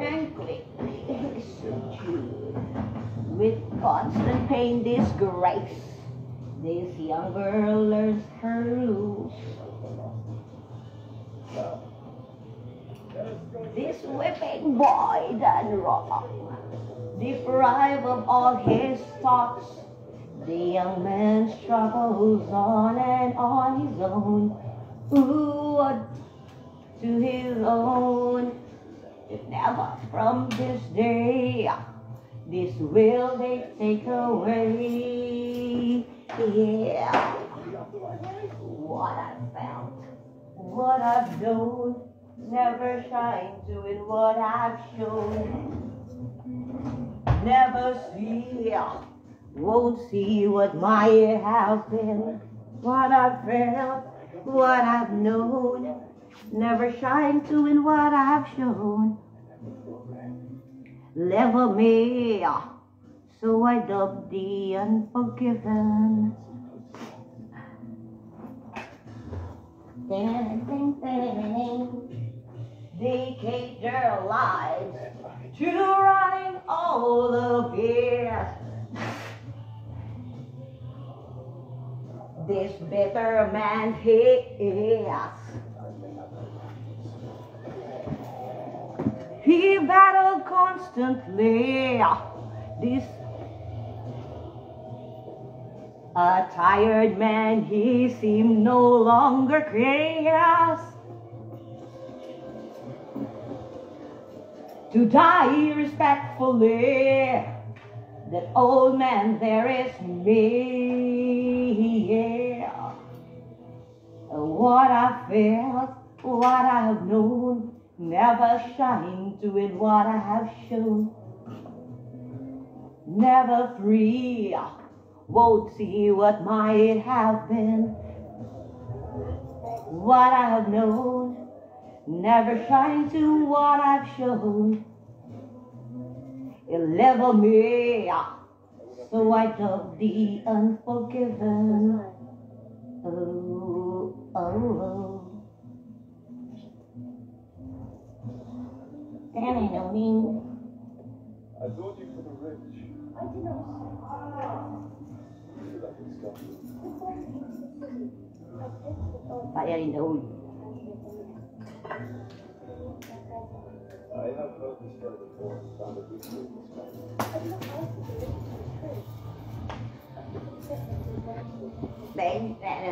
takes the and quickly subdued. With constant pain, disgrace, this young girl learns her rules. This whipping boy done wrong, deprived of all his thoughts. The young man struggles on and on his own. Ooh, to his own. Never from this day, this will they take away. Yeah. What I felt, what I've known, never shine to in what I've shown. Never see, won't see what my has been, what I've felt, what I've known never shine to in what I've shown. Level me, ah. so I dub the unforgiven. Ding, ding, ding. Dedicate their lives to right all of it. this better man he is. He battled constantly. This a tired man, he seemed no longer curious to die respectfully. That old man, there is me. Yeah. What I felt, what I have known, never shine to it what I have shown. Never free, won't see what might have been. What I have known, never shine to what I've shown. It level me, so I love the unforgiven. Oh, oh, oh. Da-da-da-ding. I thought you for the rich. I did not. You like it, Scott. Fire in the hole. I have heard this story before. Found a big truth in Scott. I did not ask you to do it. It's true. Đấy, da-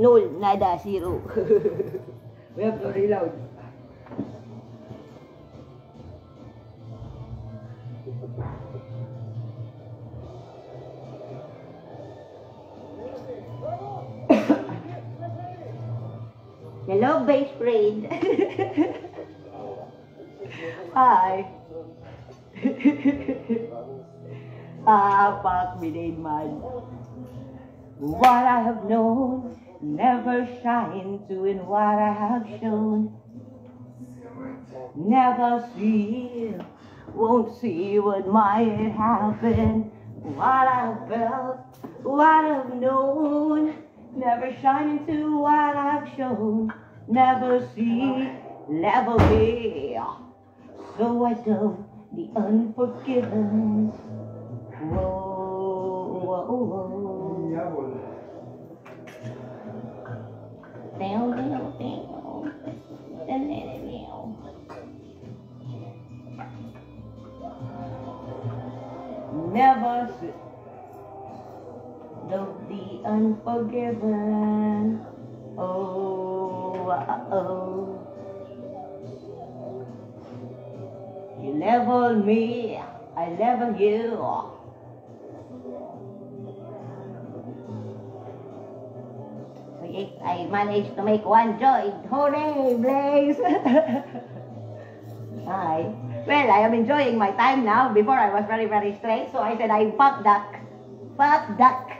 Null, nada, zero. we have to reload. Hello, base friend. Hi. ah, fuck me, man. What I have known never shine to in what I have shown. Never see, won't see what might happen. What I've felt, what I've known, never shine into what I've shown. Never see, never me. So I love the unforgiven. Whoa, whoa, whoa. Down, down, down. Down, down, down. Never the unforgiven. Oh, uh, oh. You level me, I level you. I managed to make one joint. Hooray, Blaze! Hi. Well, I am enjoying my time now. Before I was very, very stressed, so I said I fuck duck. Fuck duck.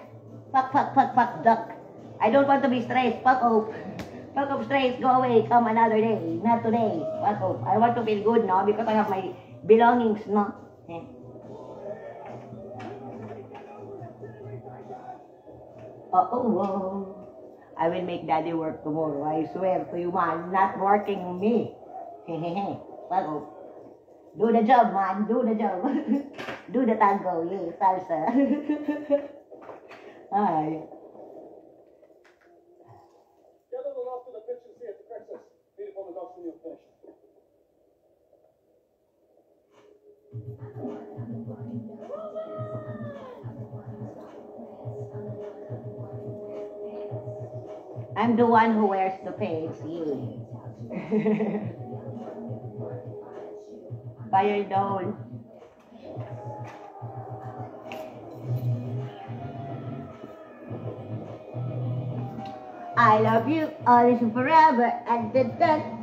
Fuck, fuck, fuck, fuck duck. I don't want to be stressed. Fuck off. Fuck off stress. Go away. Come another day. Not today. Fuck off. I want to feel good now because I have my belongings, no? Eh. Oh, oh, oh. I will make daddy work tomorrow. I swear to you, man. Not working me. Off. Do the job, man. Do the job. Do the tango. Yeah, salsa. Hi. Gather the I'm the one who wears the pants. Fire down. I love you always and forever and the death.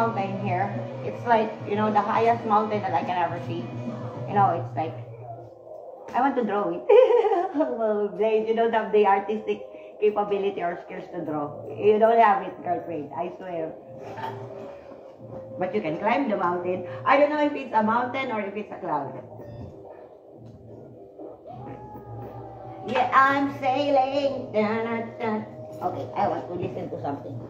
Mountain here. It's like, you know, the highest mountain that I can ever see. You know, it's like, I want to draw it. well, Blaze, you don't have the artistic capability or skills to draw. You don't have it, girlfriend, I swear. But you can climb the mountain. I don't know if it's a mountain or if it's a cloud. Yeah, I'm sailing. Okay, I want to listen to something.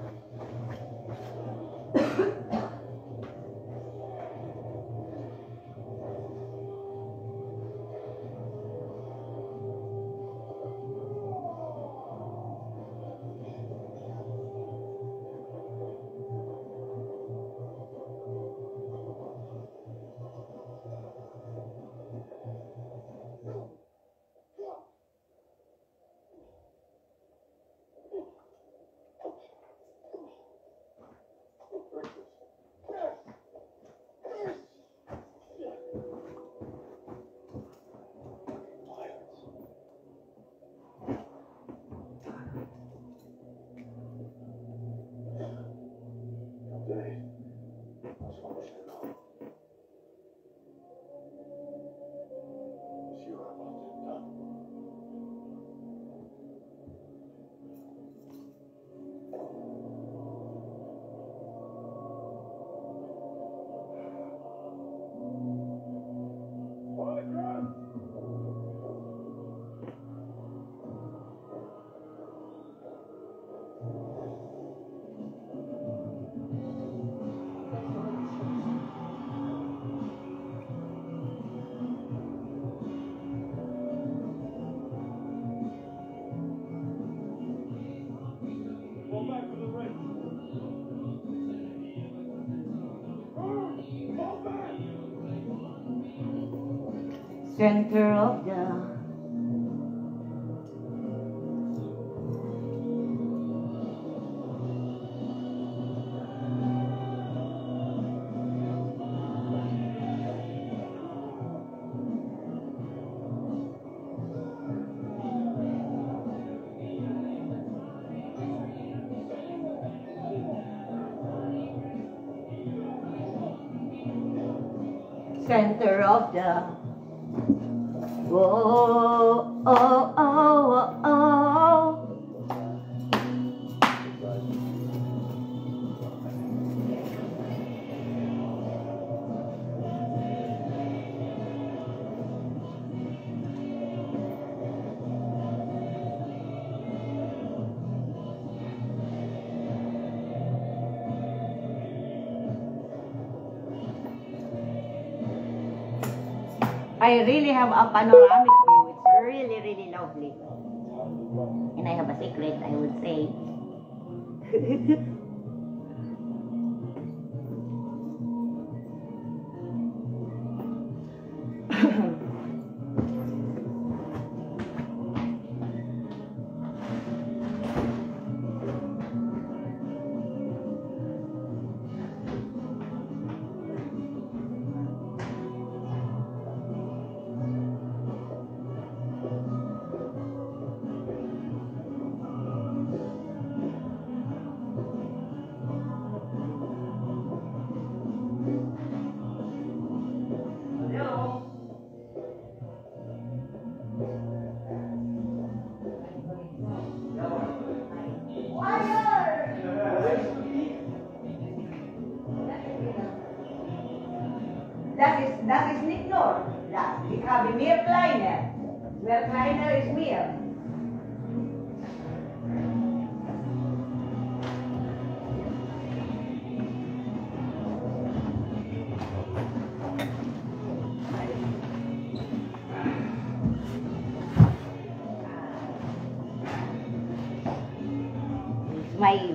Center of the center of the I really have a panoramic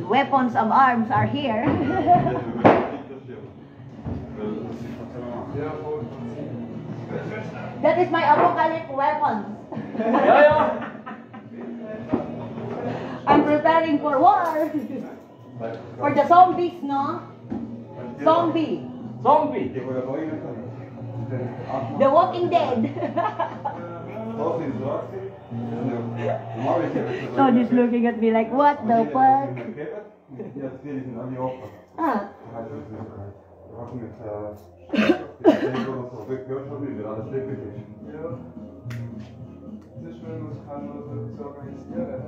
weapons of arms are here. that is my apocalypse weapons. Ja, ja. I'm preparing for war. for the zombies, no? Zombie. Zombie. The Walking Dead. So just looking at me like, what the fuck? Jetzt die sind alle offen. Ah, Also, das ist okay. Wir haben jetzt, äh, Steg oder so, das gehört schon wieder, alles wirklich ist. Ja. Das ist, wenn man es kann, oder zu organisieren.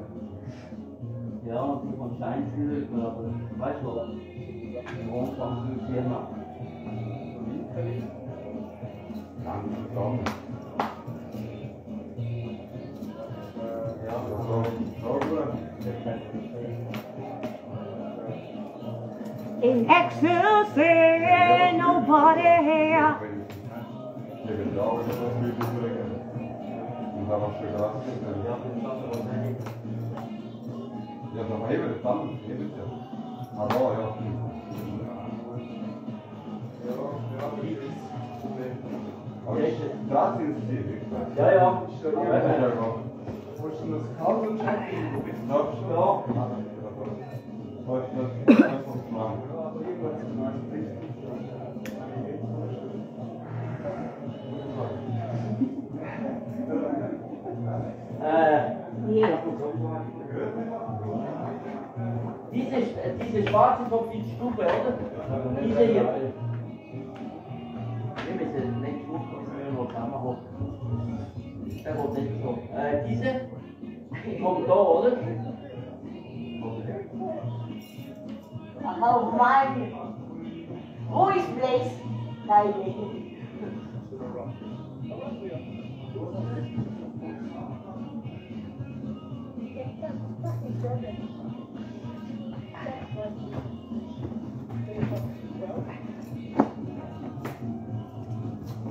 Ja, und die von Steinschüler, weißt du? Im Anfang ist Firma. Ganz zusammen. Ja, so, so gut. In ecstasy, nobody here. Ich bin da, aber das ist wirklich bringen. Und da was für Gras ist, dann ja. Ja, aber eben, dann, eben ja. Da, ja. Aber ich, Gras sind sie, wie gesagt. Ja, ja. Ja, ja, ja. Wolltest du das kalt und checken? Ja, ja. Was ist das? Das ist das Plan. Aber irgendwas zum Beispiel. Äh, Hier. diese, diese schwarze von die Stube, oder? Diese hier. Wir müssen nicht Stube, wir müssen zusammenholen. Der kommt nicht so. Äh, diese, da, oder? Oh my.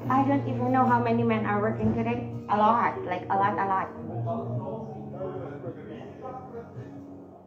I don't even know how many men are working today. A lot, like a lot, a lot.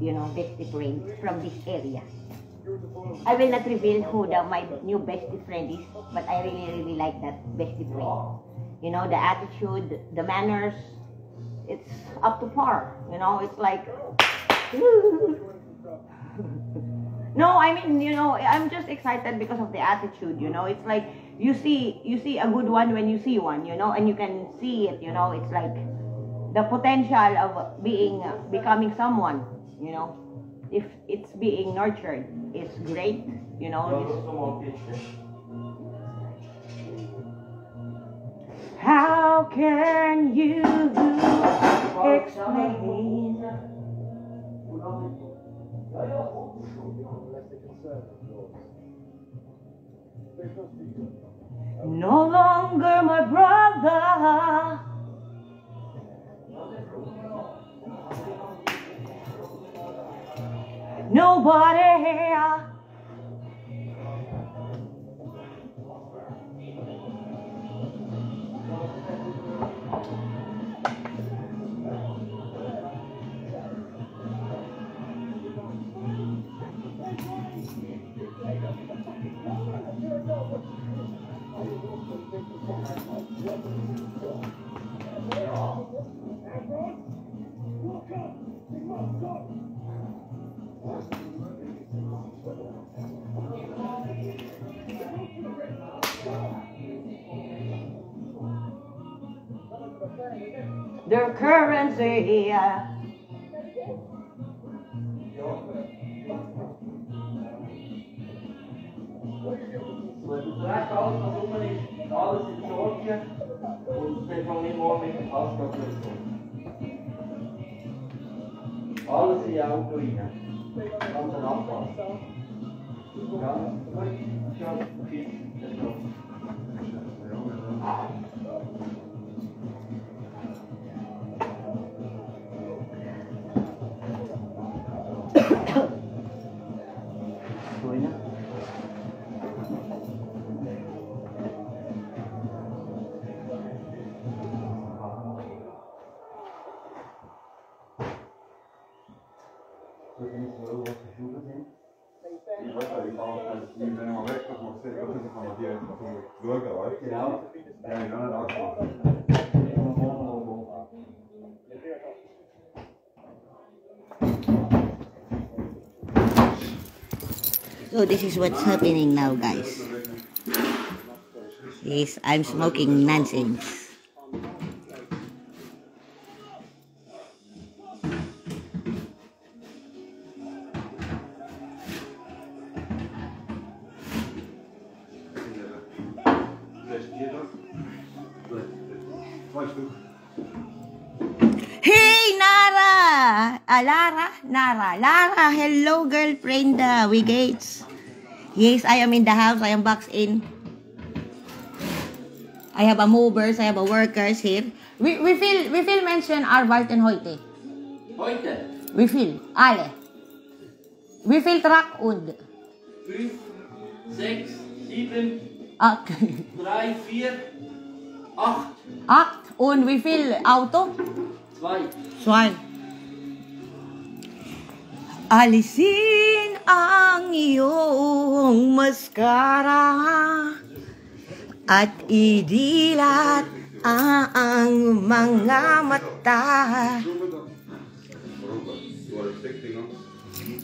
you know, bestie friend from this area. I will not reveal who the, my new bestie friend is, but I really, really like that bestie friend. You know, the attitude, the manners, it's up to par. You know, it's like. no, I mean, you know, I'm just excited because of the attitude. You know, it's like you see, you see a good one when you see one. You know, and you can see it. You know, it's like the potential of being, becoming someone. You know, if it's being nurtured, it's great. You know, it's, How can you explain? No longer my brother. Nobody. Their currency. Fragst alles, in Georgien und dann fange morgen mit dem Passwortlösung. Alles in die rein. Ganz ein Abfall. Ganz gut. Ja, okay. Das ist So this is what's happening now, guys. Yes, I'm smoking nonsense. Lara? Nara. Lara, hello, girlfriend. Uh, we gates. Yes, I am in the house. I am boxed in. I have a movers. I have a workers here. We, we feel, we feel mention Arvalt and Hoyte. Heute, We feel. Alle. We feel truck und. 5, 6, 7, Okay. 3, 4, 8, Acht. Und wie viel Auto? 2. Zwei. Alisin ang iyong maskara at idilat ang mga mata.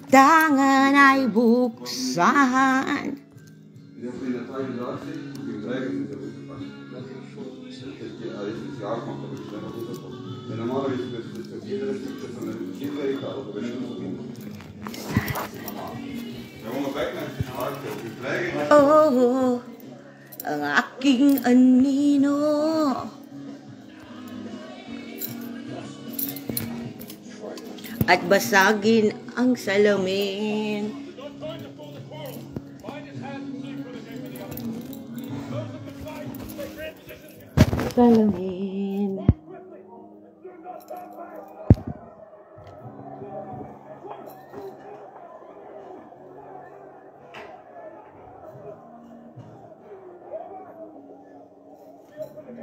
Tangan ay buksan. Habe in Oh, ang aking anino. At basagin ang salamin. Salamin. Ja.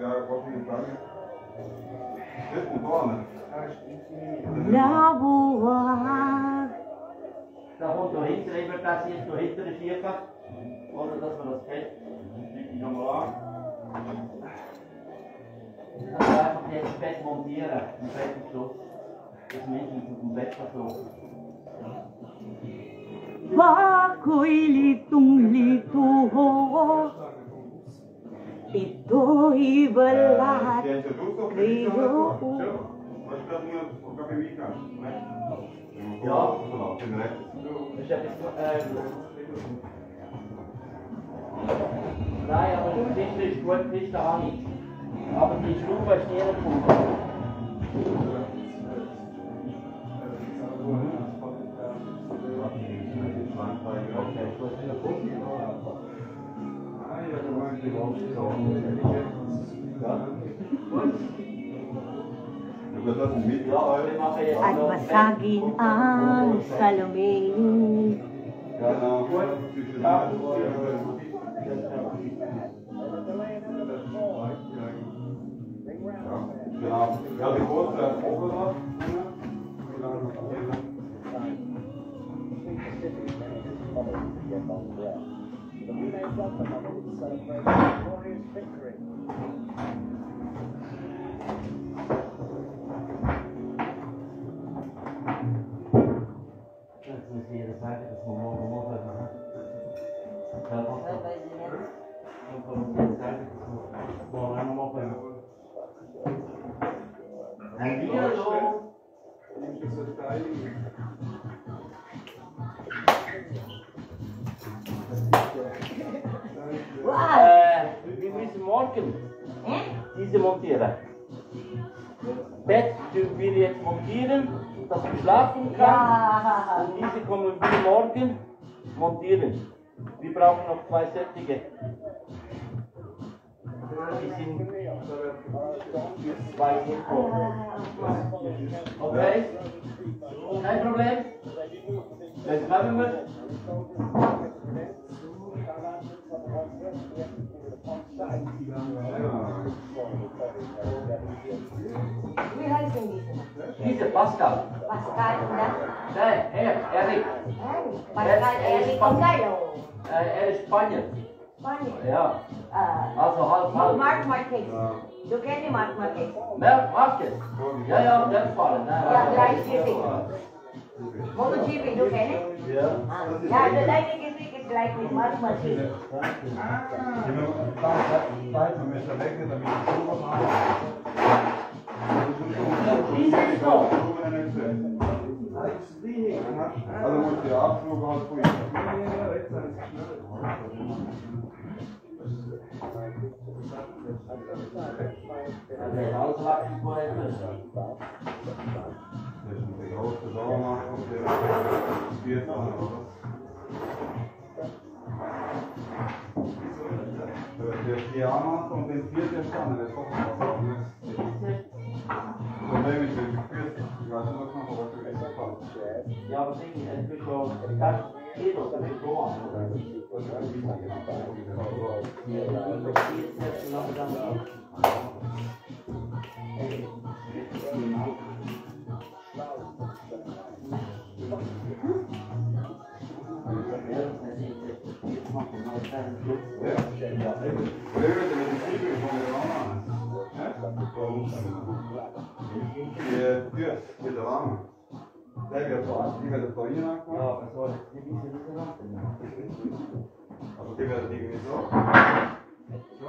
Ja, ik was in de Frage. Dit moet warnen. Nabuwag. Da kommt da hinten, eben das hier, da hinten der Schiefer. Oder dass man das Bett nochmal an. Das einfach jetzt das Bett montieren, im Bett im Schluss. Das Mädchen auf dem Bett versuchen. Ako'y litong-lito Ito'y balat Die heeft het ook zo Lido. Was ist das nur? Was gab ich wieder? Ja. Genau, den Rest. Das ist etwas, ähm, Nein, aber die Kiste ist gut, die Kiste habe ich. Aber die ang Salome. Ja. Genau. Ja, die große Ober Jetzt muss jeder sagen, dass wir morgen machen. ne? Ja, was Weil weil sie nicht Dann können wir jetzt sagen, dass wir morgen auch noch Ein Bier, Nimmst du so ein Teil? Wow. Äh, wir müssen morgen diese montieren. Bett dürfen wir jetzt montieren, dass du schlafen kannst. Ja. Und diese kommen wir morgen montieren. Wir brauchen noch zwei Sättige. Die sind zwei Info. Okay? Kein Problem? Das machen wir. Wie heißen diese? Diese Pascal. Pascal und dann? Nein, er, Erik. Pascal, Eric und Carlo. Äh, er ist Spanier. Spanier. Ja, Ah, also halb, halb. Marc Marquez. Du kennst Marc Marquez? Mer Marquez. Ja, ja, der fahren. Nein, Ja, nein, gleich nein. Shipping. MotoGP, du kennst? Ja. Ah, ja, der deine Gesicht ist gleich mit Marc Marquez. Diese ist noch. Also muss der Abflug halt von Ja, der ist alles wachsen vorher müssen. Das ist der große Sauermann und der vierte oder? Der Piano und den vierten Stand, der ist auch noch Das Problem ist, wenn du führst, ich weiß nicht, was man Ja, aber Ding, es wird schon, das geht doch, das wird so an. oder? Ja, also jetzt setzen wir dann Die Tür mit der Rahmen. Der wird so, die wird da rein Ja, gemacht. aber so, die wissen nicht so Also die wird irgendwie so. So.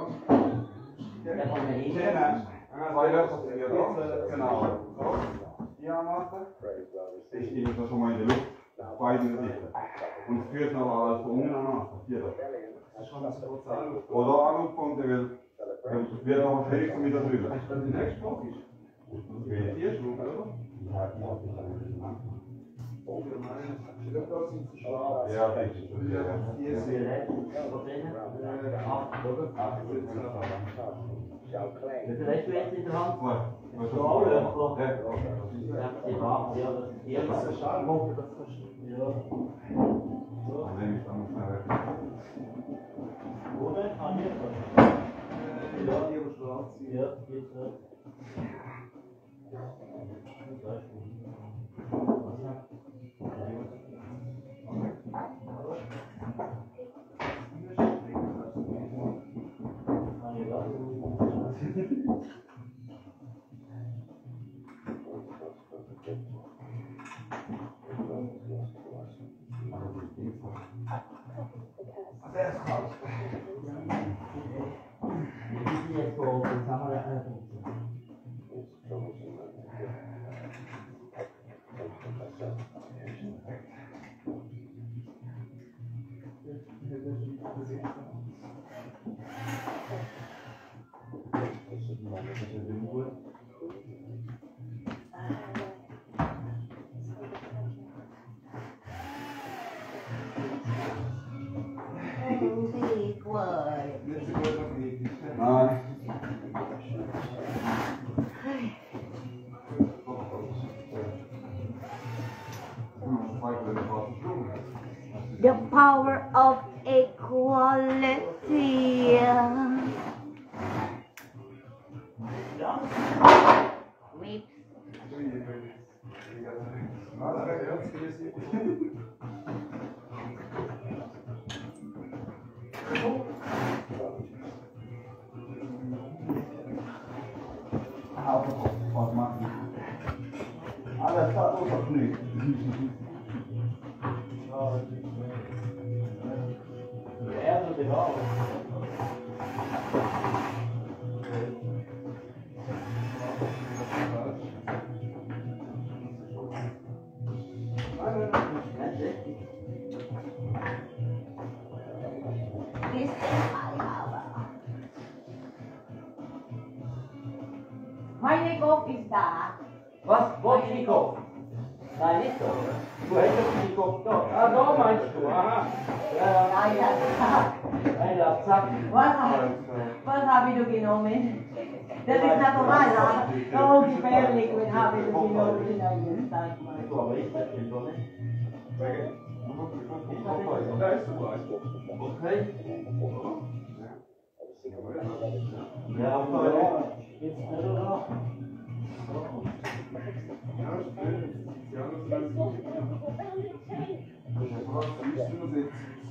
Da kommen wir hin. Genau. Zwei Löcher sind ja da. Genau. So. Die anmachen. Das steht da schon mal in der Luft. Beide Seiten. Und das führt noch alles von unten an. Hier. Oder angefangen, der will. Das wird auch wahrscheinlich von wieder drüber. Wer hier schlug, oder? Ja, richtig. Ja, ja. Wir reden, was drin? Acht, oder? Wie viel hast du jetzt in der Hand? Zwei. Was So alle, Ja. Ja, die Waffen, ja, das ist die erste. Ja. Dann nehme ich dann schnell weg. Oder? Kann ich Ja, die schwarz. Ja, geht's so. take Whoa. Wenn habe ich genommen in einem Tag. Du, aber ich das stimmt doch nicht. Da ist so weit. Okay. Ja,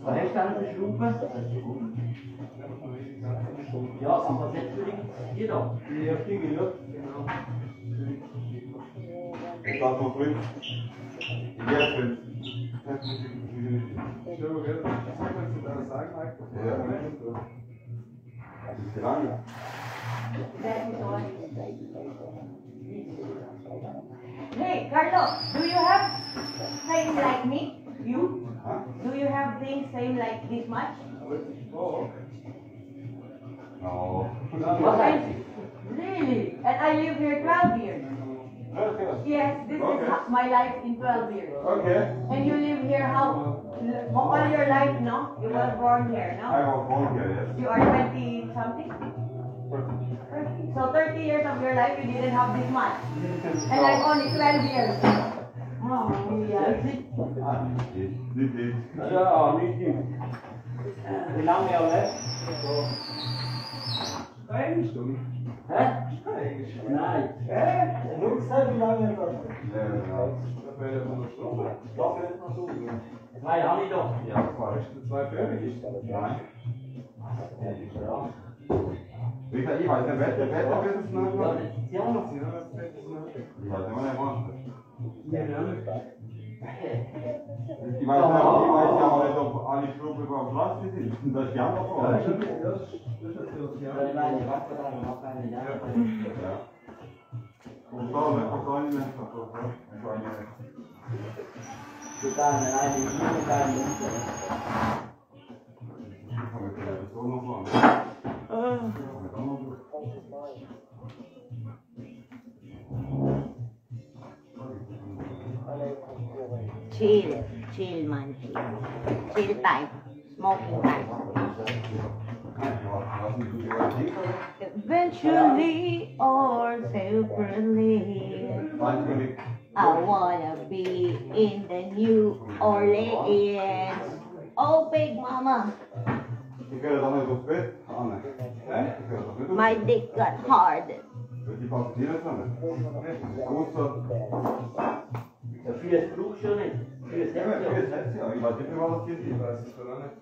aber ja. Jetzt also noch. Ja, stimmt. Ja, das ist gut. Was hast du denn für Schrauben? Das ist gut. Ja, aber jetzt liegt hier doch. Ja, Dinge, ja. Genau. Ik laat nog terug. Jij kunt. Schau, gell? Was soll man zu da sagen, Mike? Ja. Moment, so. Dat is gedaan. That is all. Hey, Carlo, do you have same like me? You? Huh? Do you have things same like this much? Oh, Nou. And, really? And I live here 12 years. Yes, this Okay. is my life in 12 years. Okay. And you live here how? All your life, no? You were born here, Hij no? was gewoon keer, yes. You are 20 something? 30. So 30 years of your life you didn't have this much. And I'm only 12 years. Ja, nicht gut. Wie lange har du eine Stunde. Hä? Nein. Nur gesagt, wie lange das Ja, ja. Wäre ja eine Stunde. Doch, noch so. Zwei habe ich. Ja, Ist zwei fertig? Nein. ja. Wie gesagt, ich weiß nicht, wer der Wetter es Ja, noch. das ist ja noch. Ja, das ist noch. Ich weiß nicht, was er macht. Ja, Ich weiß nicht, ich weiß ja auch nicht, ob alle Schrauben überhaupt Plastik sind. Das ist ja noch so. das ist natürlich, Ja, ja. die meine Waffe da, noch keine da. Ja. Chill. Chill, man. Chill. Time. Smoking time. Eventually or separately. I wanna be in the New Orleans. Oh, big mama. My dick got hard. Wird die passieren können? Außer. Ja, vieles brauchst du nicht. Vieles Ja, hättest du. jetzt hat's ja. Ich weiß nicht, wie was hier Ich ist. weiß es gar nicht.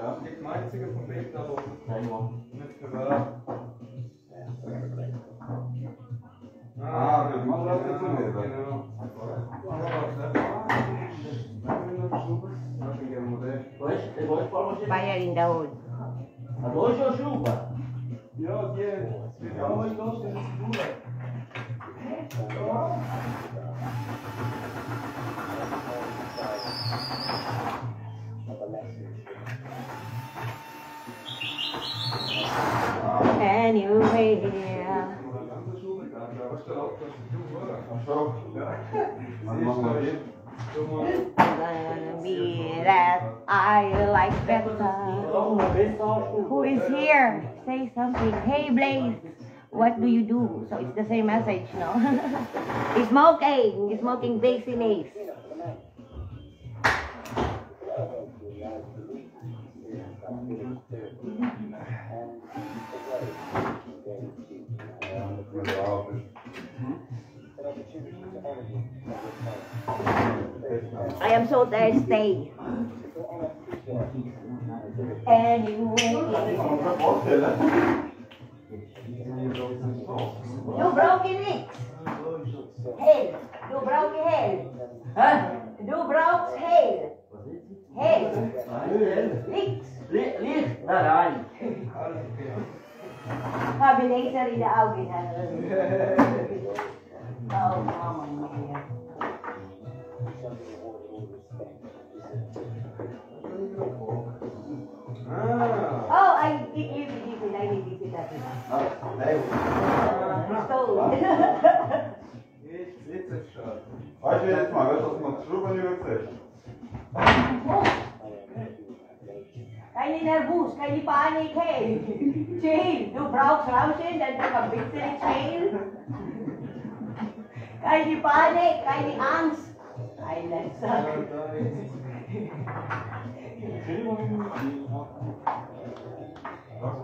Ja. Die einzige vom Bett da oben. Nein, Mann. Nicht für wer. Ah, das macht das jetzt nicht. Genau. Wo ist, wo ist Vollmaschine? Fire in the hood. Ah, da ist schon Schrauben. Ja, die, die Frau ist los, das ist Bruder. Anywhere. Was ist der Hauptsache? Du, that I like better. Who is here? Say something. Hey Blaze, what do you do? So it's the same message, no? He's smoking, he's smoking basinase. I am so thirsty. Anyway, you broke it. Hell, du broke hell. Du broke hell. Hell. Licks. Li- Licht? Nein. Habe laser in de augen. Oh, mama mia. Oh, I you did it. I did it that. Stole. jetzt, jetzt ist es schon. Weißt du jetzt mal, weißt du, dass man die Schrauben nicht mehr sieht? Keine nervös, keine Panik, hey. Chill, du brauchst Rauschen, dann du ein bisschen chill. Keine Panik, keine Angst. Eine Sache. Einfach mal, Ah,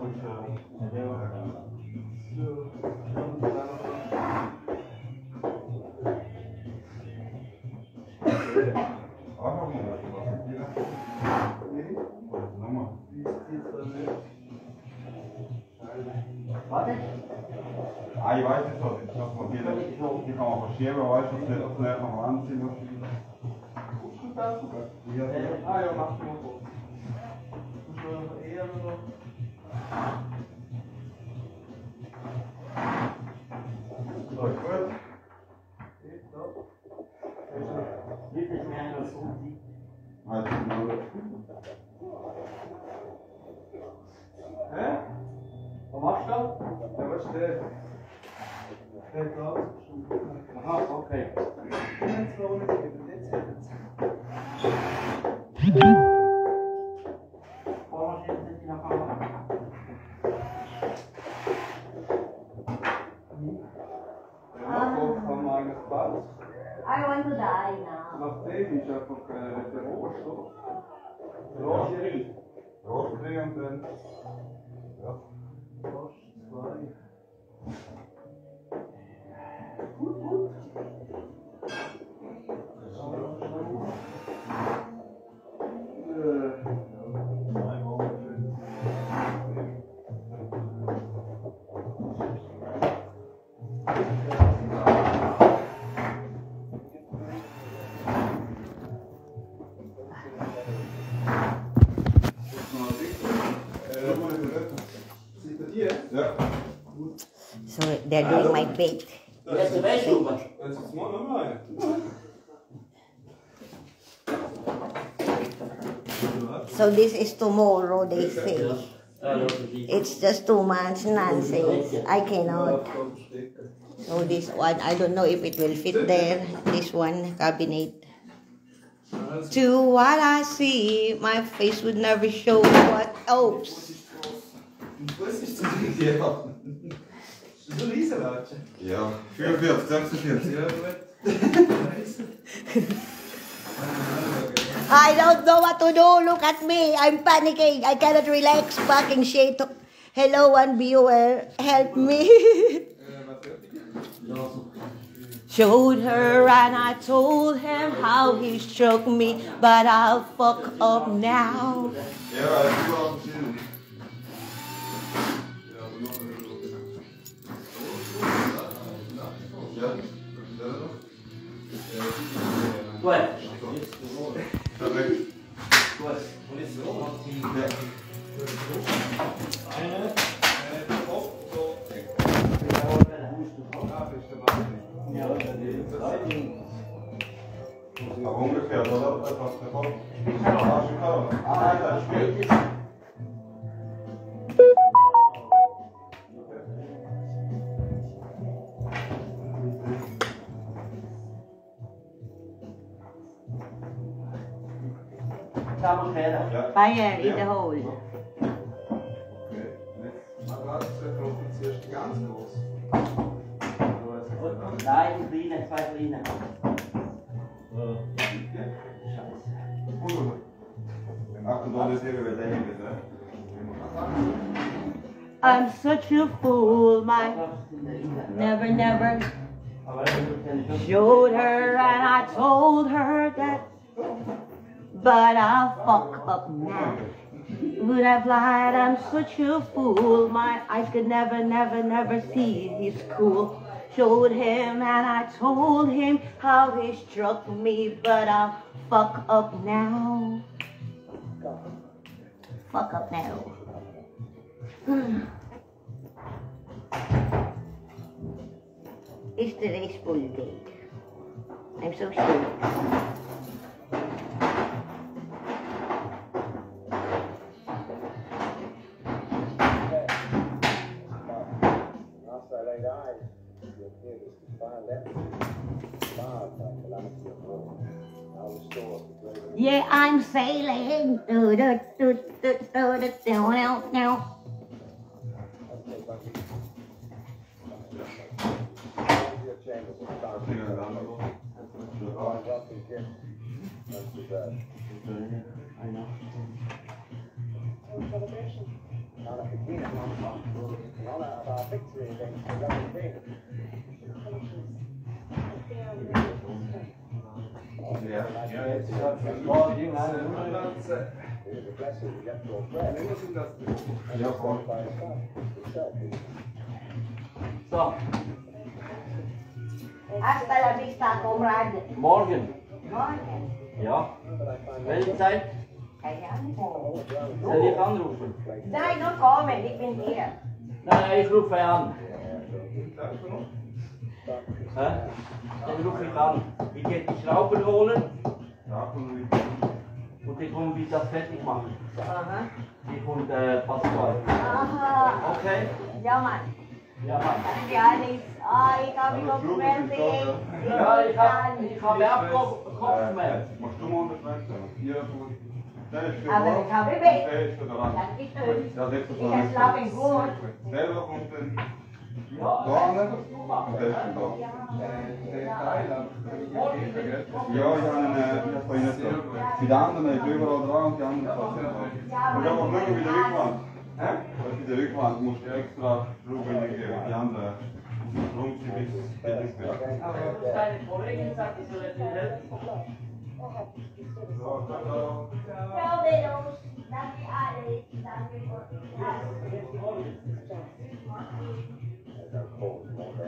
ich weiß nicht, was ich das mal wieder. Die kann man verschieben, weißt du, dass nicht das näher am Rand sind. Ja. Ah ja, mach mal so. Muss man eher noch. Aha, okay. Jetzt now. Nachdem ist einfach äh, der Rost, oder? Der Rost, Rostring bait. Jetzt die Wäschstube. Jetzt mal noch mal eine. So this is tomorrow, they say. It's just two months nonsense. I cannot. So this one, I don't know if it will fit there. This one, cabinet. To what I see, my face would never show what. Oops. Was ist das mit dir? So leise, Leute. Ja. 44, 46. Ja, I don't know what to do. Look at me. I'm panicking. I cannot relax. Fucking shit. Hello, one viewer. Help me. Showed her and I told him how he struck me, but I'll fuck up now. Ja, das ist überall verschieden. Ja. Gut. Perfekt. Ja. Aber umgekehrt, oder? Das was der Kopf. Arsch im Körper. Ah, das spielt. zusammenkehren. Ja. Fire in Ja. hole. Okay. Jetzt, mal warte, ich brauche jetzt ganz große. Oder was Und, ist das? nein, kleine, zwei kleine. Scheiße. Achtung, da ist eben, wenn der ne? I'm such a fool, my never, never Aber das ist showed her and I told her that. But I'll fuck up now. Would I've lied? I'm such a fool. My eyes could never, never, never see he's cool. Showed him and I told him how he struck me, but I'll fuck up now. Fuck up now. It's the today's full day. I'm so sure. Yeah, I'm sailing. Do, do, do, do, do, do, do, now, now. Okay, Bucky. Your chambers are dark. Achtung, ja, dann. Find wealthy gift. Not too bad. celebration. On a beginning, in honor of our victory against the Roman king. Ja. It is a blessing to get your bread. Länger sind das nicht. And Ja, it's voll. done by itself. Itself. So, Hasta la vista, comrade. morgen. Morgen. Ja. But I find Welche Zeit? Kaya all the ground Soll ich anrufen? Nein, no comment. Ich bin hier. Nein, nein, ich rufe an. Darf ich noch? Hä? Dann rufe ich an. Ich gehe die Schrauben holen Ja, komm, und ich komme wieder fertig machen. Aha. Ich und äh, Pascal. Aha. Okay? Ja, Mann. Ja, Mann. Ja, nichts. Ah, ich habe aufgemeldet. Ja, ich habe ich hab auch Kopf- Kopfschmerz. Machst du mal unter Ja, gut. Aber ich habe Rand. Dankeschön. Ich schlafen gut. Da kommt dann Ja, da hin und der ist dann da. Der Teil, aber ich habe gell? Ja, ich habe einen, äh, ich habe vorhin nicht so. Für die anderen ist überall dran und die anderen fast nicht dran. Und ich habe auch schauen, wie der Rückwand. Hä? Weil bei der Rückwand musst du extra Schrauben geben, die anderen rum sie bis bis bis aber deine Kollegin sagt, ich soll dir helfen. So, ciao. Ciao, Velos. Danke alles. Danke für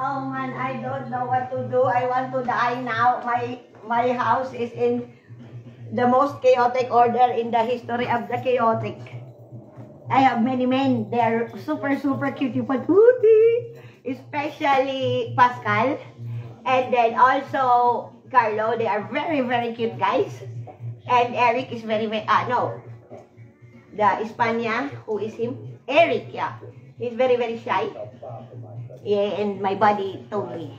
Oh man, I don't know what to do. I want to die now. My my house is in the most chaotic order in the history of the chaotic. I have many men. They are super super cute. Especially Pascal. And then also Carlo. They are very very cute guys. And Eric is very very ah no. The Espana, who is him? Eric, yeah. He's very very shy. Yeah, and my body, Toni.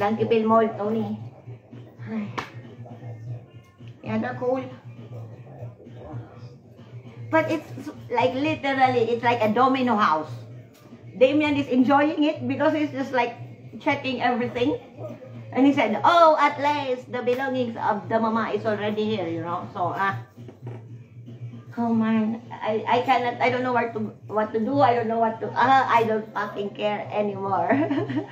Thank you, Bill Mall, Toni. Ay. Yeah, they're cool. But it's like literally, it's like a domino house. Damien is enjoying it because he's just like checking everything. And he said, oh, at least the belongings of the mama is already here, you know. So, ah. Oh man, I, I cannot, I don't know what to, what to do. I don't know what to, ah, I don't fucking care anymore.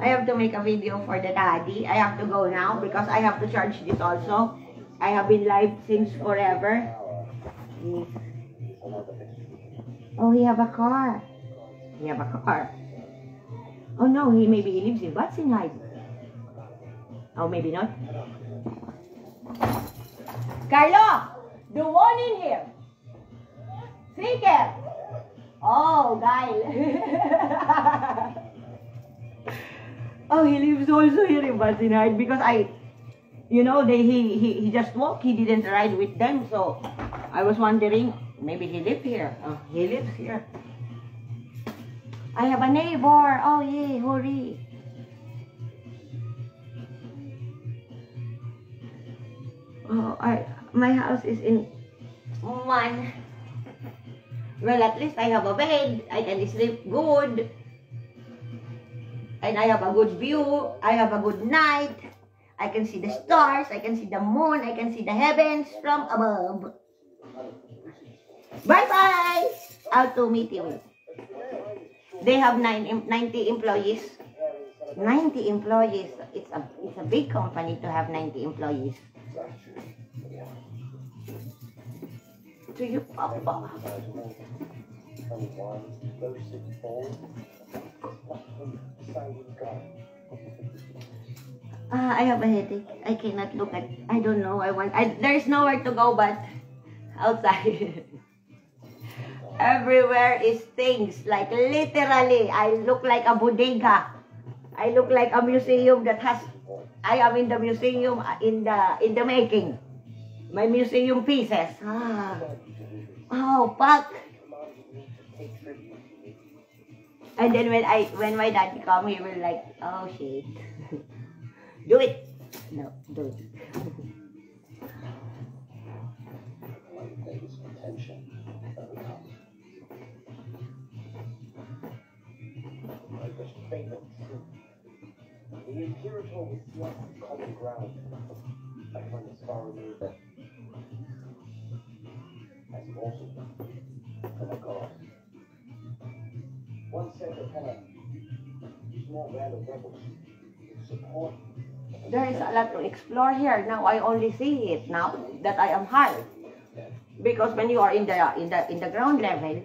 I have to make a video for the daddy. I have to go now because I have to charge this also. I have been live since forever. Oh, he have a car. He have a car. Oh no, he maybe he lives in Watson Heights. Oh, maybe not. Carlo! The one in here. Seeker. Oh, geil. oh, he lives also here in Basinide because I, you know, they he, he, he just walked. He didn't ride with them. So I was wondering, maybe he lives here. Oh, he lives here. I have a neighbor. Oh, yeah, hurry. Oh, I, my house is in one. Well, at least I have a bed. I can sleep good. And I have a good view. I have a good night. I can see the stars. I can see the moon. I can see the heavens from above. Bye-bye! Out to. They have nine, 90 employees. 90 employees. It's a, it's a big company to have 90 employees. To you, Papa. Ah, I have a headache. I cannot look at. I don't know. I want. I, there's nowhere to go but outside. Everywhere is things. Like literally, I look like a bodega. I look like a museum that has. I am in the museum uh, in the in the making. My museum pieces. Ah. Oh, fuck. And then when I when my daddy come, he will like, oh shit. do it. No, do it. The empirical is not common ground. I find this far removed. As also from a god. One said a small band of rebels support There is a lot to explore here. Now I only see it now that I am high. Because when you are in the in the in the ground level,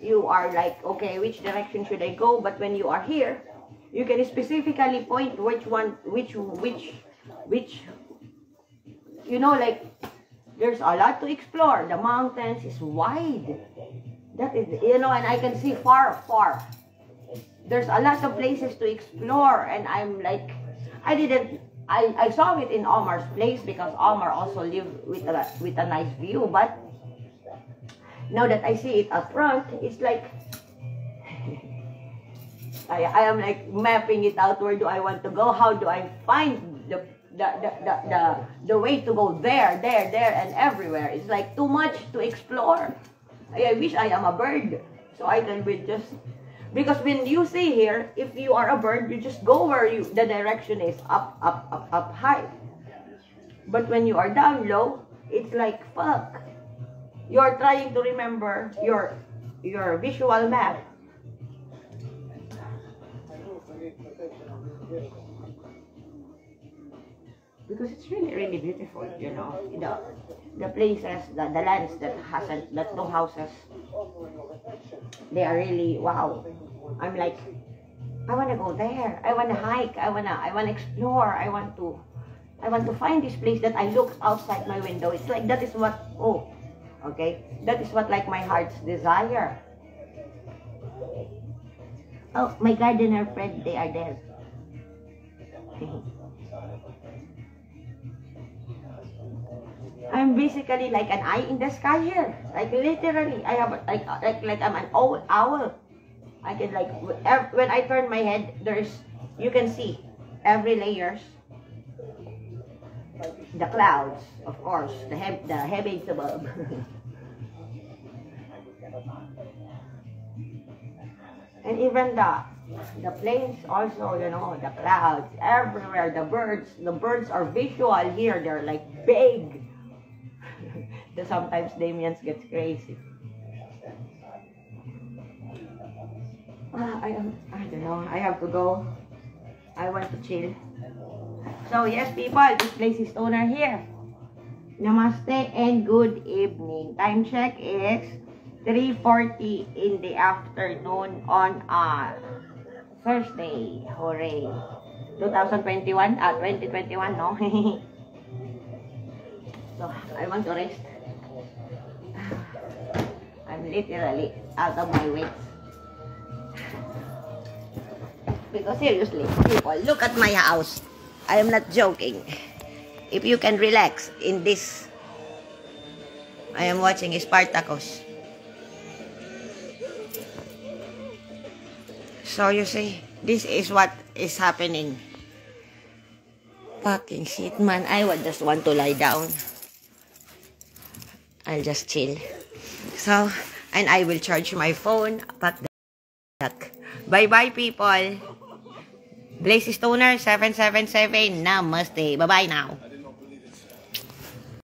you are like, okay, which direction should I go? But when you are here, you can specifically point which one, which which which. You know, like there's a lot to explore. The mountains is wide. That is, you know, and I can see far, far. There's a lot of places to explore, and I'm like, I didn't. I, I saw it in Omar's place because Omar also lived with a with a nice view. But now that I see it up front, it's like I, I am like mapping it out. Where do I want to go? How do I find the the, the, the, the, the way to go there, there, there, and everywhere? It's like too much to explore. I, I wish I am a bird so I can be just because when you see here, if you are a bird, you just go where you the direction is up, up, up, up high. But when you are down low, it's like fuck. You are trying to remember your your visual map. Because it's really, really beautiful, you know. The the places, the, the lands that hasn't that no houses. They are really wow. I'm like I wanna go there. I wanna hike. I wanna I wanna explore. I want to I want to find this place that I look outside my window. It's like that is what oh okay. That is what like my heart's desire. Oh, my gardener friend, they are there. I'm basically like an eye in the sky here. Like literally, I have like like like I'm an owl. owl. I can like when I turn my head, there's you can see every layers. The clouds, of course, the heav- the heavens above. and even the the planes also, you know, the clouds everywhere. The birds, the birds are visual here. They're like big. sometimes Damien's gets crazy. Ah, I am. I don't know. I have to go. I want to chill. So yes, people, this place is owner here. Namaste and good evening. Time check is 3:40 in the afternoon on uh, Thursday. Hooray! 2021, ah, 2021, no? so I want to rest. I'm literally out of my wits. Because seriously, people, look at my house. I am not joking. If you can relax in this, I am watching Spartacus. So you see, this is what is happening. Fucking shit, man. I would just want to lie down. I'll just chill. So, and I will charge my phone. Fuck that. Bye-bye, people. Blaze Stoner 777. Namaste. Bye-bye now.